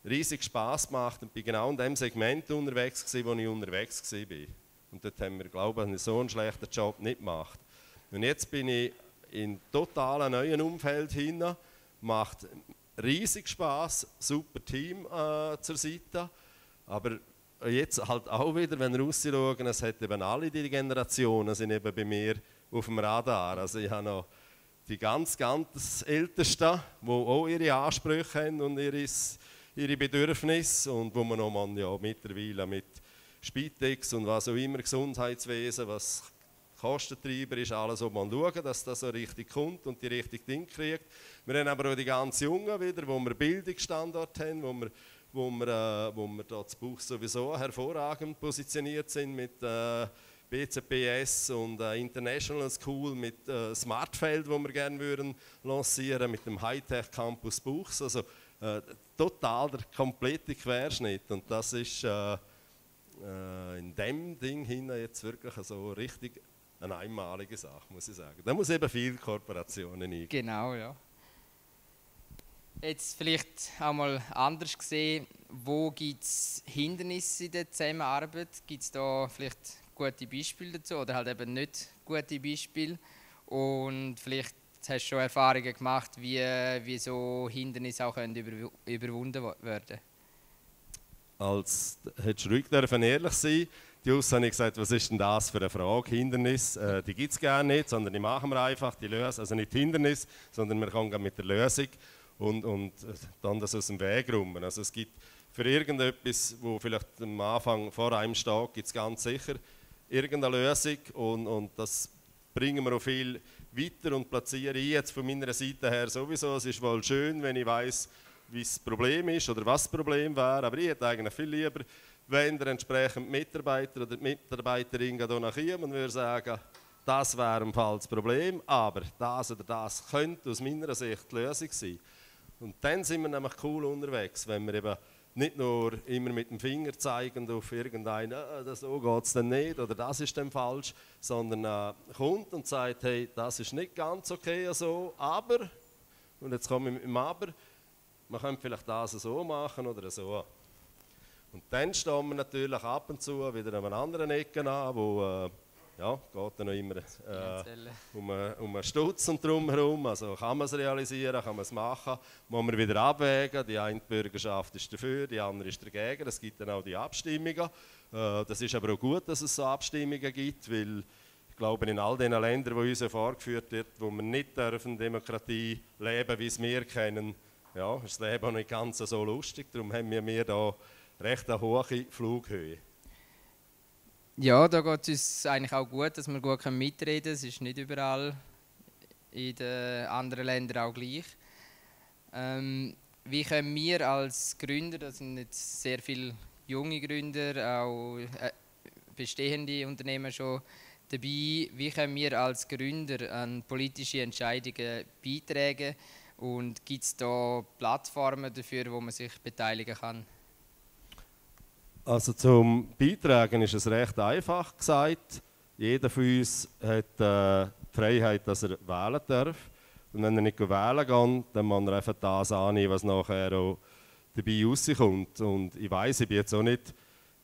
riesig Spaß gemacht und bin genau in dem Segment unterwegs gewesen, wo ich unterwegs war. Und dort haben wir, glaube ich, so einen schlechten Job nicht gemacht. Und jetzt bin ich in total neuen Umfeld hin. Macht riesig Spaß, super Team äh, zur Seite. Aber jetzt halt auch wieder, wenn wir rausschauen, es hat eben alle die Generationen sind eben bei mir auf dem Radar. Also ich habe noch die ganz, ganz Ältesten, die auch ihre Ansprüche haben und ihre, ihre Bedürfnisse und wo man noch mal, ja, mittlerweile mit Spitex und was auch immer, Gesundheitswesen, was Kostentreiber ist alles, wo man schauen, dass das so richtig kommt und die richtigen Dinge kriegt. Wir haben aber auch die ganz Jungen wieder, wo wir Bildungsstandort haben, wo wir, wo wir, äh, wo wir da zu Buch sowieso hervorragend positioniert sind mit äh, BCPS und äh, International School mit äh, Smartfeld, wo wir gerne würden lancieren, mit dem Hightech Campus Buchs. Also äh, total der komplette Querschnitt und das ist äh, äh, in dem Ding hin jetzt wirklich so richtig eine einmalige Sache, muss ich sagen. Da muss eben viele Kooperationen eingehen. Genau, ja. Jetzt vielleicht auch mal anders gesehen, wo gibt es Hindernisse in der Zusammenarbeit? Gibt es da vielleicht gute Beispiele dazu oder halt eben nicht gute Beispiele? Und vielleicht hast du schon Erfahrungen gemacht, wie, wie so Hindernisse auch können über, überwunden werden Als hättest du ruhig ehrlich sein die Jungs haben gesagt, was ist denn das für eine Frage, Hindernis? Äh, die gibt es gar nicht, sondern die machen wir einfach, die lösen, also nicht Hindernis, sondern wir kommen mit der Lösung und, und äh, dann das aus dem Weg rum. Also es gibt für irgendetwas, wo vielleicht am Anfang vor einem steht, gibt es ganz sicher irgendeine Lösung und, und das bringen wir auch viel weiter und platziere ich jetzt von meiner Seite her sowieso. Es ist wohl schön, wenn ich weiß, wie das Problem ist oder was das Problem wäre, aber ich hätte eigentlich viel lieber wenn der entsprechende Mitarbeiter oder die Mitarbeiterin hier nachkommt und würde sagen, das wäre ein Fall das Problem, aber das oder das könnte aus meiner Sicht die Lösung sein. Und dann sind wir nämlich cool unterwegs, wenn wir eben nicht nur immer mit dem Finger zeigen auf irgendeinen, äh, so geht es dann nicht oder das ist dann falsch, sondern äh, kommt und sagt, hey, das ist nicht ganz okay so, aber, und jetzt komme ich mit dem Aber, man könnte vielleicht das so machen oder so. Und dann stehen wir natürlich ab und zu wieder an einer anderen Ecke an, wo, äh, ja, geht dann noch immer äh, um, einen- um einen Stutz und drumherum. Also kann man es realisieren, kann man es machen, muss man wieder abwägen. Die eine Bürgerschaft ist dafür, die andere ist dagegen. Es gibt dann auch die Abstimmungen. Äh, das ist aber auch gut, dass es so Abstimmungen gibt, weil ich glaube, in all den Ländern, wo uns vorgeführt wird, wo wir nicht dürfen Demokratie leben, wie es wir kennen, ja, ist das Leben auch nicht ganz so lustig. Darum haben wir mir da recht eine hohe Flughöhe. Ja, da geht es uns eigentlich auch gut, dass wir gut mitreden können. Es ist nicht überall in den anderen Ländern auch gleich. Ähm, wie können wir als Gründer, das sind jetzt sehr viele junge Gründer, auch äh, bestehende Unternehmen schon dabei, wie können wir als Gründer an politische Entscheidungen beitragen und gibt es da Plattformen dafür, wo man sich beteiligen kann? Also zum Beitragen ist es recht einfach gesagt. Jeder von uns hat äh, die Freiheit, dass er wählen darf. Und wenn er nicht wählen kann, dann muss er einfach das annehmen, was nachher auch dabei rauskommt. Und ich weiß, ich bin jetzt auch nicht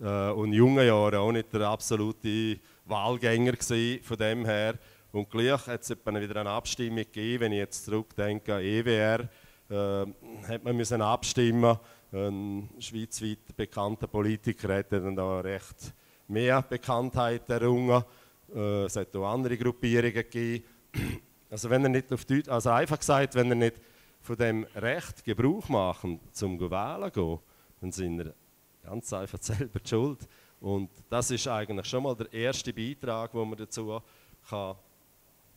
äh, in jungen Jahren auch nicht der absolute Wahlgänger von dem her. Und gleich hat es wieder eine Abstimmung gegeben, wenn ich jetzt zurückdenke an EWR, äh, hat man müssen abstimmen ein schweizweit bekannter Politiker hat dann da recht mehr Bekanntheit errungen. Äh, es hat auch andere Gruppierungen gegeben. Also wenn er nicht auf Deut also einfach gesagt, wenn er nicht von dem Recht Gebrauch machen, zum wählen gehen, dann sind er ganz einfach selber schuld. Und das ist eigentlich schon mal der erste Beitrag, den man dazu kann,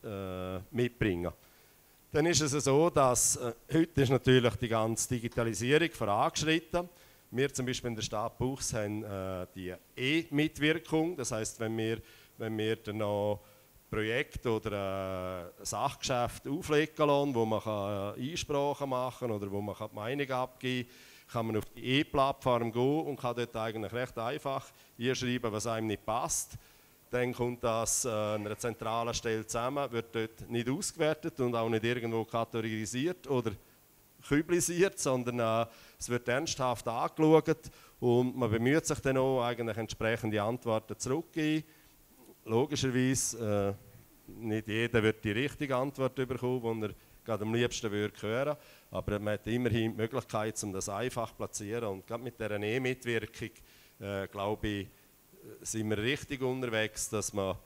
äh, mitbringen kann. Dann ist es so, dass äh, heute ist natürlich die ganze Digitalisierung vorangeschritten. Wir zum Beispiel in der Stadt Buchs haben äh, die E-Mitwirkung. Das heißt, wenn wir, wenn wir dann noch Projekt oder äh, Sachgeschäft auflegen lassen, wo man kann, äh, Einsprachen machen oder wo man kann die Meinung abgeben kann, kann man auf die E-Plattform gehen und kann dort eigentlich recht einfach einschreiben, was einem nicht passt. Dann kommt das äh, an einer zentralen Stelle zusammen, wird dort nicht ausgewertet und auch nicht irgendwo kategorisiert oder küblisiert, sondern äh, es wird ernsthaft angeschaut und man bemüht sich dann auch, eigentlich entsprechende Antworten zurückzugeben. Logischerweise, äh, nicht jeder wird die richtige Antwort bekommen, die er gerade am liebsten würde hören aber man hat immerhin die Möglichkeit, um das einfach zu platzieren und gerade mit dieser E-Mitwirkung, äh, glaube ich, sind wir richtig unterwegs, dass man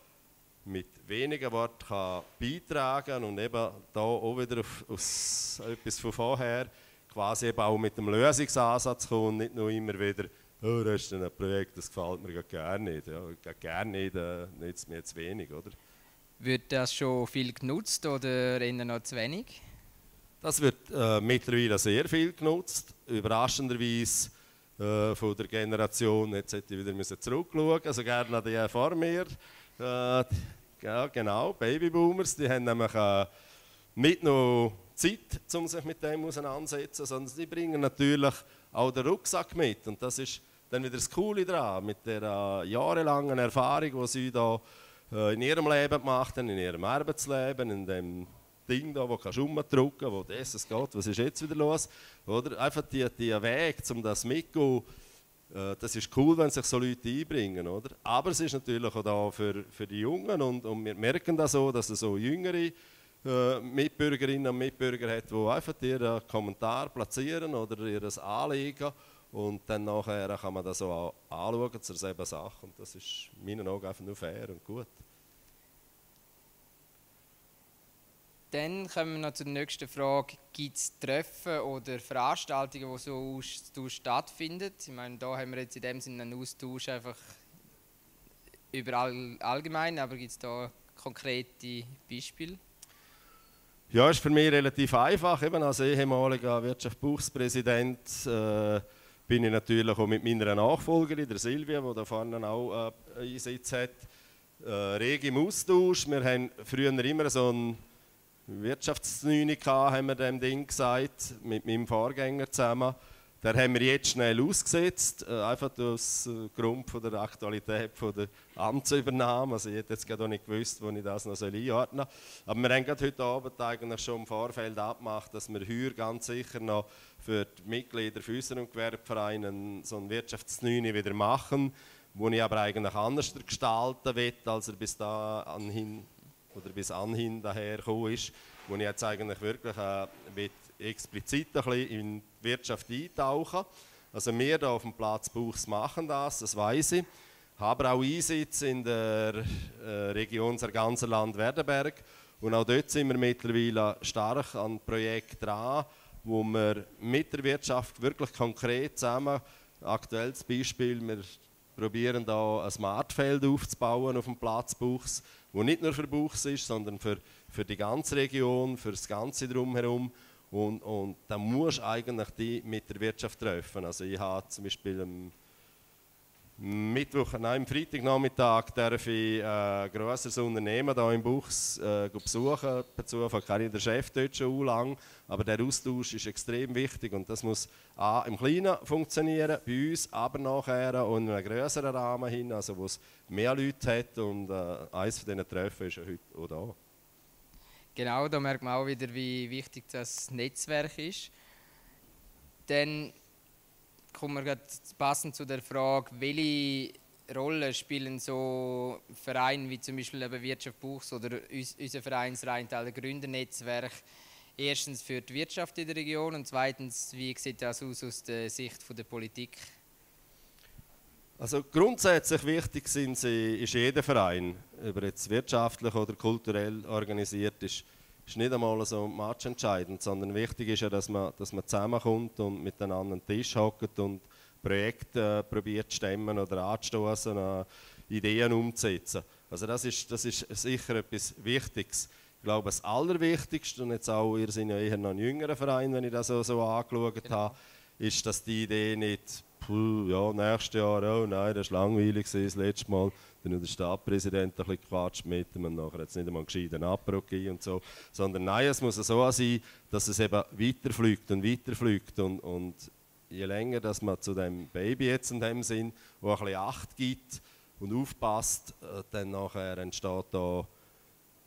mit wenigen Worten kann beitragen kann und eben da auch wieder auf, aus etwas von vorher quasi eben auch mit dem Lösungsansatz kommen und nicht nur immer wieder, oh, das ist ein Projekt, das gefällt mir gar nicht. Ja, gerne nicht, äh, nützt mir jetzt wenig, oder? Wird das schon viel genutzt oder eher noch zu wenig? Das wird äh, mittlerweile sehr viel genutzt, überraschenderweise äh, von der Generation, jetzt hätte ich wieder müssen zurückschauen, also gerne an die vor mir, äh, ja genau, Babyboomers, die haben nämlich äh, nicht nur Zeit, um sich mit dem auseinanderzusetzen, sondern sie bringen natürlich auch den Rucksack mit. Und das ist dann wieder das Coole daran, mit der äh, jahrelangen Erfahrung, die sie da äh, in ihrem Leben gemacht haben, in ihrem Arbeitsleben, in dem Ding da, wo kannst du umdrücken, wo das es geht, was ist jetzt wieder los? Oder einfach die, die Weg, um das mitzugehen, äh, das ist cool, wenn sich so Leute einbringen, oder? Aber es ist natürlich auch da für, für die Jungen und, und wir merken das so, dass es so jüngere äh, Mitbürgerinnen und Mitbürger hat, die einfach ihren Kommentar platzieren oder ihr Anliegen und dann nachher kann man das so auch anschauen zur selben Sache und das ist in meinen Augen einfach nur fair und gut. Dann kommen wir noch zur nächsten Frage. Gibt es Treffen oder Veranstaltungen, wo so Austausch stattfindet? Ich meine, da haben wir jetzt in dem Sinne einen Austausch einfach überall allgemein, aber gibt es da konkrete Beispiele? Ja, ist für mich relativ einfach. Eben als ehemaliger Wirtschaftsbuchspräsident äh, bin ich natürlich auch mit meiner Nachfolgerin, der Silvia, die da vorne auch äh, Einsitz hat, äh, rege im Austausch. Wir haben früher immer so ein Wirtschaftsnüne haben wir dem Ding gesagt, mit meinem Vorgänger zusammen. Der haben wir jetzt schnell ausgesetzt, äh, einfach aus äh, Grund von der Aktualität von der Amtsübernahme. Also ich hätte jetzt gerade auch nicht gewusst, wo ich das noch einordnen soll. Aber wir haben gerade heute Abend eigentlich schon im Vorfeld abgemacht, dass wir hier ganz sicher noch für die Mitglieder für unseren Gewerbevereinen so ein Wirtschaftsnüne wieder machen. wo ich aber eigentlich anders gestalten will, als er bis da anhin oder bis anhin daher gekommen ist, wo ich jetzt eigentlich wirklich äh, explizit ein bisschen in die Wirtschaft eintauchen. Also wir hier auf dem Platz Buchs machen das, das weiß ich. Haben auch Einsitz in der äh, Region Sarganserland Werdenberg und auch dort sind wir mittlerweile stark an Projekten dran, wo wir mit der Wirtschaft wirklich konkret zusammen, aktuelles Beispiel, wir probieren da ein Smartfeld aufzubauen auf dem Platz Buchs, wo nicht nur für Buchs ist, sondern für, für die ganze Region, für das ganze drumherum. Und, und da musst du eigentlich die mit der Wirtschaft treffen. Also ich habe zum Beispiel am Mittwoch, nein, am Freitagnachmittag darf ich ein äh, grosses Unternehmen hier im Buchs äh, besuchen. Per Zufall kenne ich den Chef dort schon lang, aber der Austausch ist extrem wichtig und das muss A, im Kleinen funktionieren, bei uns, aber nachher und in einem größeren Rahmen hin, also wo es mehr Leute hat und äh, eines von diesen Treffen ist ja heute auch da. Genau, da merkt man auch wieder, wie wichtig das Netzwerk ist. Denn kommen wir passend zu der Frage, welche Rolle spielen so Vereine wie zum Beispiel eben Wirtschaft Buchs oder unser Vereinsrheintal der Gründernetzwerk erstens für die Wirtschaft in der Region und zweitens, wie sieht das aus aus der Sicht der Politik? Also grundsätzlich wichtig sind sie, ist jeder Verein, ob er jetzt wirtschaftlich oder kulturell organisiert ist, ist nicht einmal so matchentscheidend, sondern wichtig ist ja, dass man, dass man zusammenkommt und miteinander an den Tisch hockt und Projekte äh, probiert zu stemmen oder anzustoßen, äh, Ideen umzusetzen. Also das ist, das ist sicher etwas Wichtiges. Ich glaube, das Allerwichtigste, und jetzt auch, ihr seid ja eher noch ein jüngerer Verein, wenn ich das so, so angeschaut genau. habe, ist, dass die Idee nicht, puh, ja, nächstes Jahr, oh nein, das war langweilig das letzte Mal, dann hat der Stadtpräsident ein bisschen gequatscht mit ihm und nachher hat es nicht einmal einen gescheiten Abbruch und so. Sondern nein, es muss so sein, dass es eben weiterfliegt und weiterfliegt und, und je länger dass man zu dem Baby jetzt in dem Sinn, wo ein bisschen Acht gibt und aufpasst, äh, dann nachher entsteht da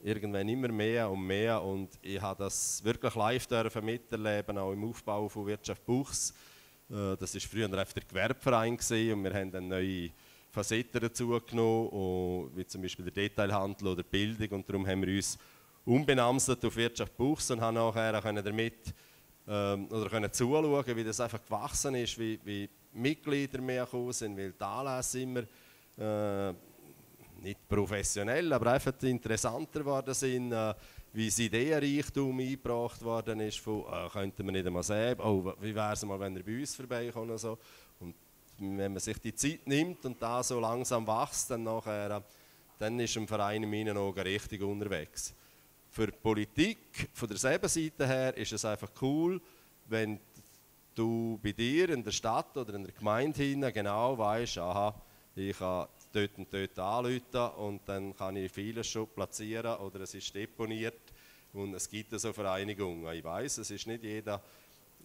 irgendwann immer mehr und mehr und ich habe das wirklich live miterleben, auch im Aufbau von Wirtschaft Buchs. Äh, das war früher einfach der Gewerbeverein und wir haben eine neue Facetten dazu genommen, wie zum Beispiel der Detailhandel oder Bildung. Und darum haben wir uns umbenamselt auf Wirtschaft Buchs und haben nachher können damit ähm, oder können zuschauen, wie das einfach gewachsen ist, wie, wie Mitglieder mehr gekommen sind, weil die Anlässe immer äh, nicht professionell, aber einfach interessanter geworden sind, äh, wie das Ideenreichtum eingebracht worden ist, von äh, könnten wir nicht einmal sehen, oh, wie wäre es mal, wenn er bei uns vorbeikommt. So wenn man sich die Zeit nimmt und da so langsam wächst, dann, nachher, dann ist ein Verein in meinen Augen richtig unterwegs. Für die Politik, von derselben Seite her, ist es einfach cool, wenn du bei dir in der Stadt oder in der Gemeinde hin genau weißt, aha, ich kann dort und dort anrufen und dann kann ich vieles schon platzieren oder es ist deponiert und es gibt so Vereinigungen. Ich weiß, es ist nicht jeder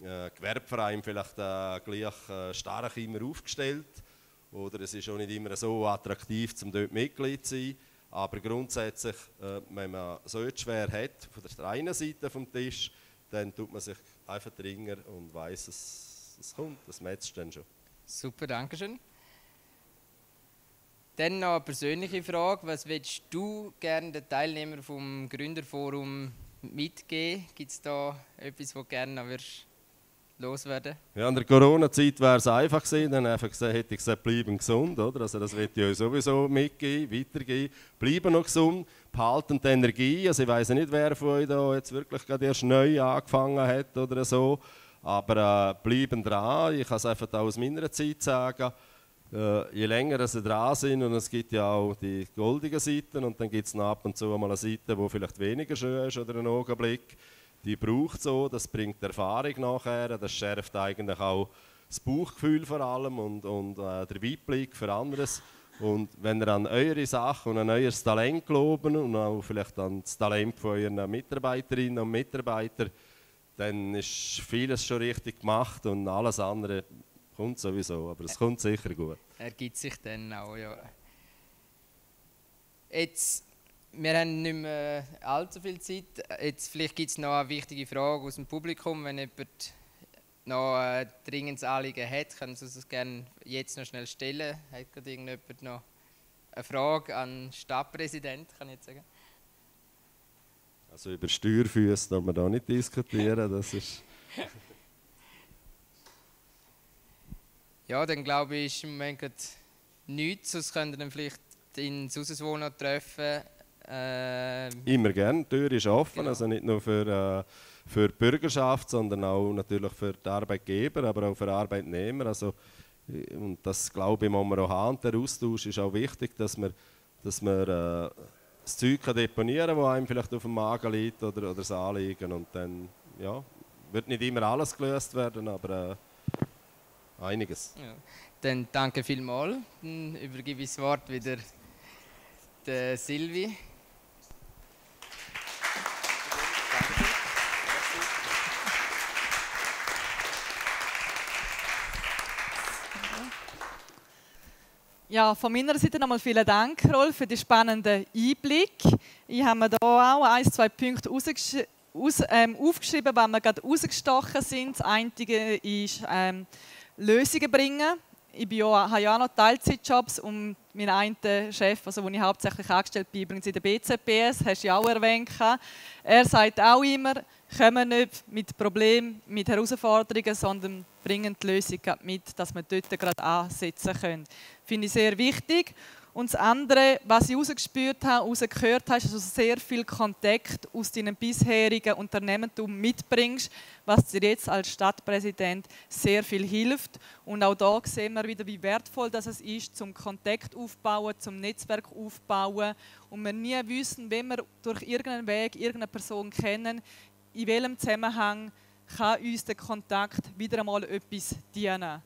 äh, Gewerbeverein vielleicht äh, gleich äh, stark immer aufgestellt oder es ist auch nicht immer so attraktiv, um dort Mitglied zu sein. Aber grundsätzlich, äh, wenn man so schwer hat, von der einen Seite vom Tisch, dann tut man sich einfach dringend und weiß, es, es kommt, das matcht dann schon. Super, danke schön. Dann noch eine persönliche Frage. Was willst du gerne den Teilnehmern vom Gründerforum mitgeben? Gibt es da etwas, was du gerne noch würdest loswerden? Ja, in der Corona-Zeit wäre es einfach gewesen, dann einfach gesagt, hätte ich gesagt, bleiben gesund, oder? Also das wird ich euch sowieso mitgeben, weitergeben. Bleiben noch gesund, behalten die Energie. Also ich weiß nicht, wer von euch da jetzt wirklich gerade erst neu angefangen hat oder so, aber äh, bleiben dran. Ich kann es einfach aus meiner Zeit sagen. Äh, je länger sie dran sind, und es gibt ja auch die goldigen Seiten und dann gibt es ab und zu mal eine Seite, die vielleicht weniger schön ist oder einen Augenblick die braucht so, das bringt Erfahrung nachher, das schärft eigentlich auch das Bauchgefühl vor allem und, und äh, der Weitblick für anderes. Und wenn ihr an eure Sachen und an euer Talent glauben und auch vielleicht an das Talent von euren Mitarbeiterinnen und Mitarbeitern, dann ist vieles schon richtig gemacht und alles andere kommt sowieso, aber es kommt sicher gut. Ergibt sich dann auch, ja. Jetzt wir haben nicht mehr allzu viel Zeit. Jetzt vielleicht gibt es noch eine wichtige Frage aus dem Publikum, wenn jemand noch ein dringendes Anliegen hat, kann Sie es gerne jetzt noch schnell stellen. Hat gerade irgendjemand noch eine Frage an den Stadtpräsident, kann ich jetzt sagen? Also über Steuerfüße darf man da nicht diskutieren, das ist... Ja, dann glaube ich, ist im Moment nichts, sonst könnt ihr dann vielleicht in Suseswo noch treffen. Äh, Immer gern, die Tür ist offen, Genau. also nicht nur für, äh, für die Bürgerschaft, sondern auch natürlich für die Arbeitgeber, aber auch für Arbeitnehmer. Also, äh, und das glaube ich, muss man auch haben. Der Austausch ist auch wichtig, dass man, dass man äh, das Zeug kann deponieren kann, das einem vielleicht auf dem Magen liegt oder, oder das Anliegen. Und dann ja, wird nicht immer alles gelöst werden, aber äh, einiges. ja. Dann danke vielmals. Dann übergebe ich das Wort wieder der Silvi. Ja, von meiner Seite nochmal vielen Dank, Rolf, für den spannenden Einblick. Ich habe mir hier auch ein, zwei Punkte aus, ähm, aufgeschrieben, die mir gerade rausgestochen sind. Das eine ist ähm, Lösungen bringen. Ich bin ja, habe ja auch noch Teilzeitjobs und mein einen Chef, also wo ich hauptsächlich angestellt bin, übrigens in der BZPS, hast du ja auch erwähnt. Er sagt auch immer, kommen nicht mit Problemen, mit Herausforderungen, sondern bringen die Lösung mit, dass wir dort gerade ansetzen können. Finde ich sehr wichtig. Und das andere, was ich rausgespürt habe, rausgehört habe, ist, dass du sehr viel Kontakt aus deinem bisherigen Unternehmertum mitbringst, was dir jetzt als Stadtpräsident sehr viel hilft. Und auch da sehen wir wieder, wie wertvoll das ist, zum Kontakt aufbauen, zum Netzwerk aufbauen. Und wir nie wissen, wenn wir durch irgendeinen Weg irgendeine Person kennen, in welchem Zusammenhang kann uns der Kontakt wieder einmal etwas dienen.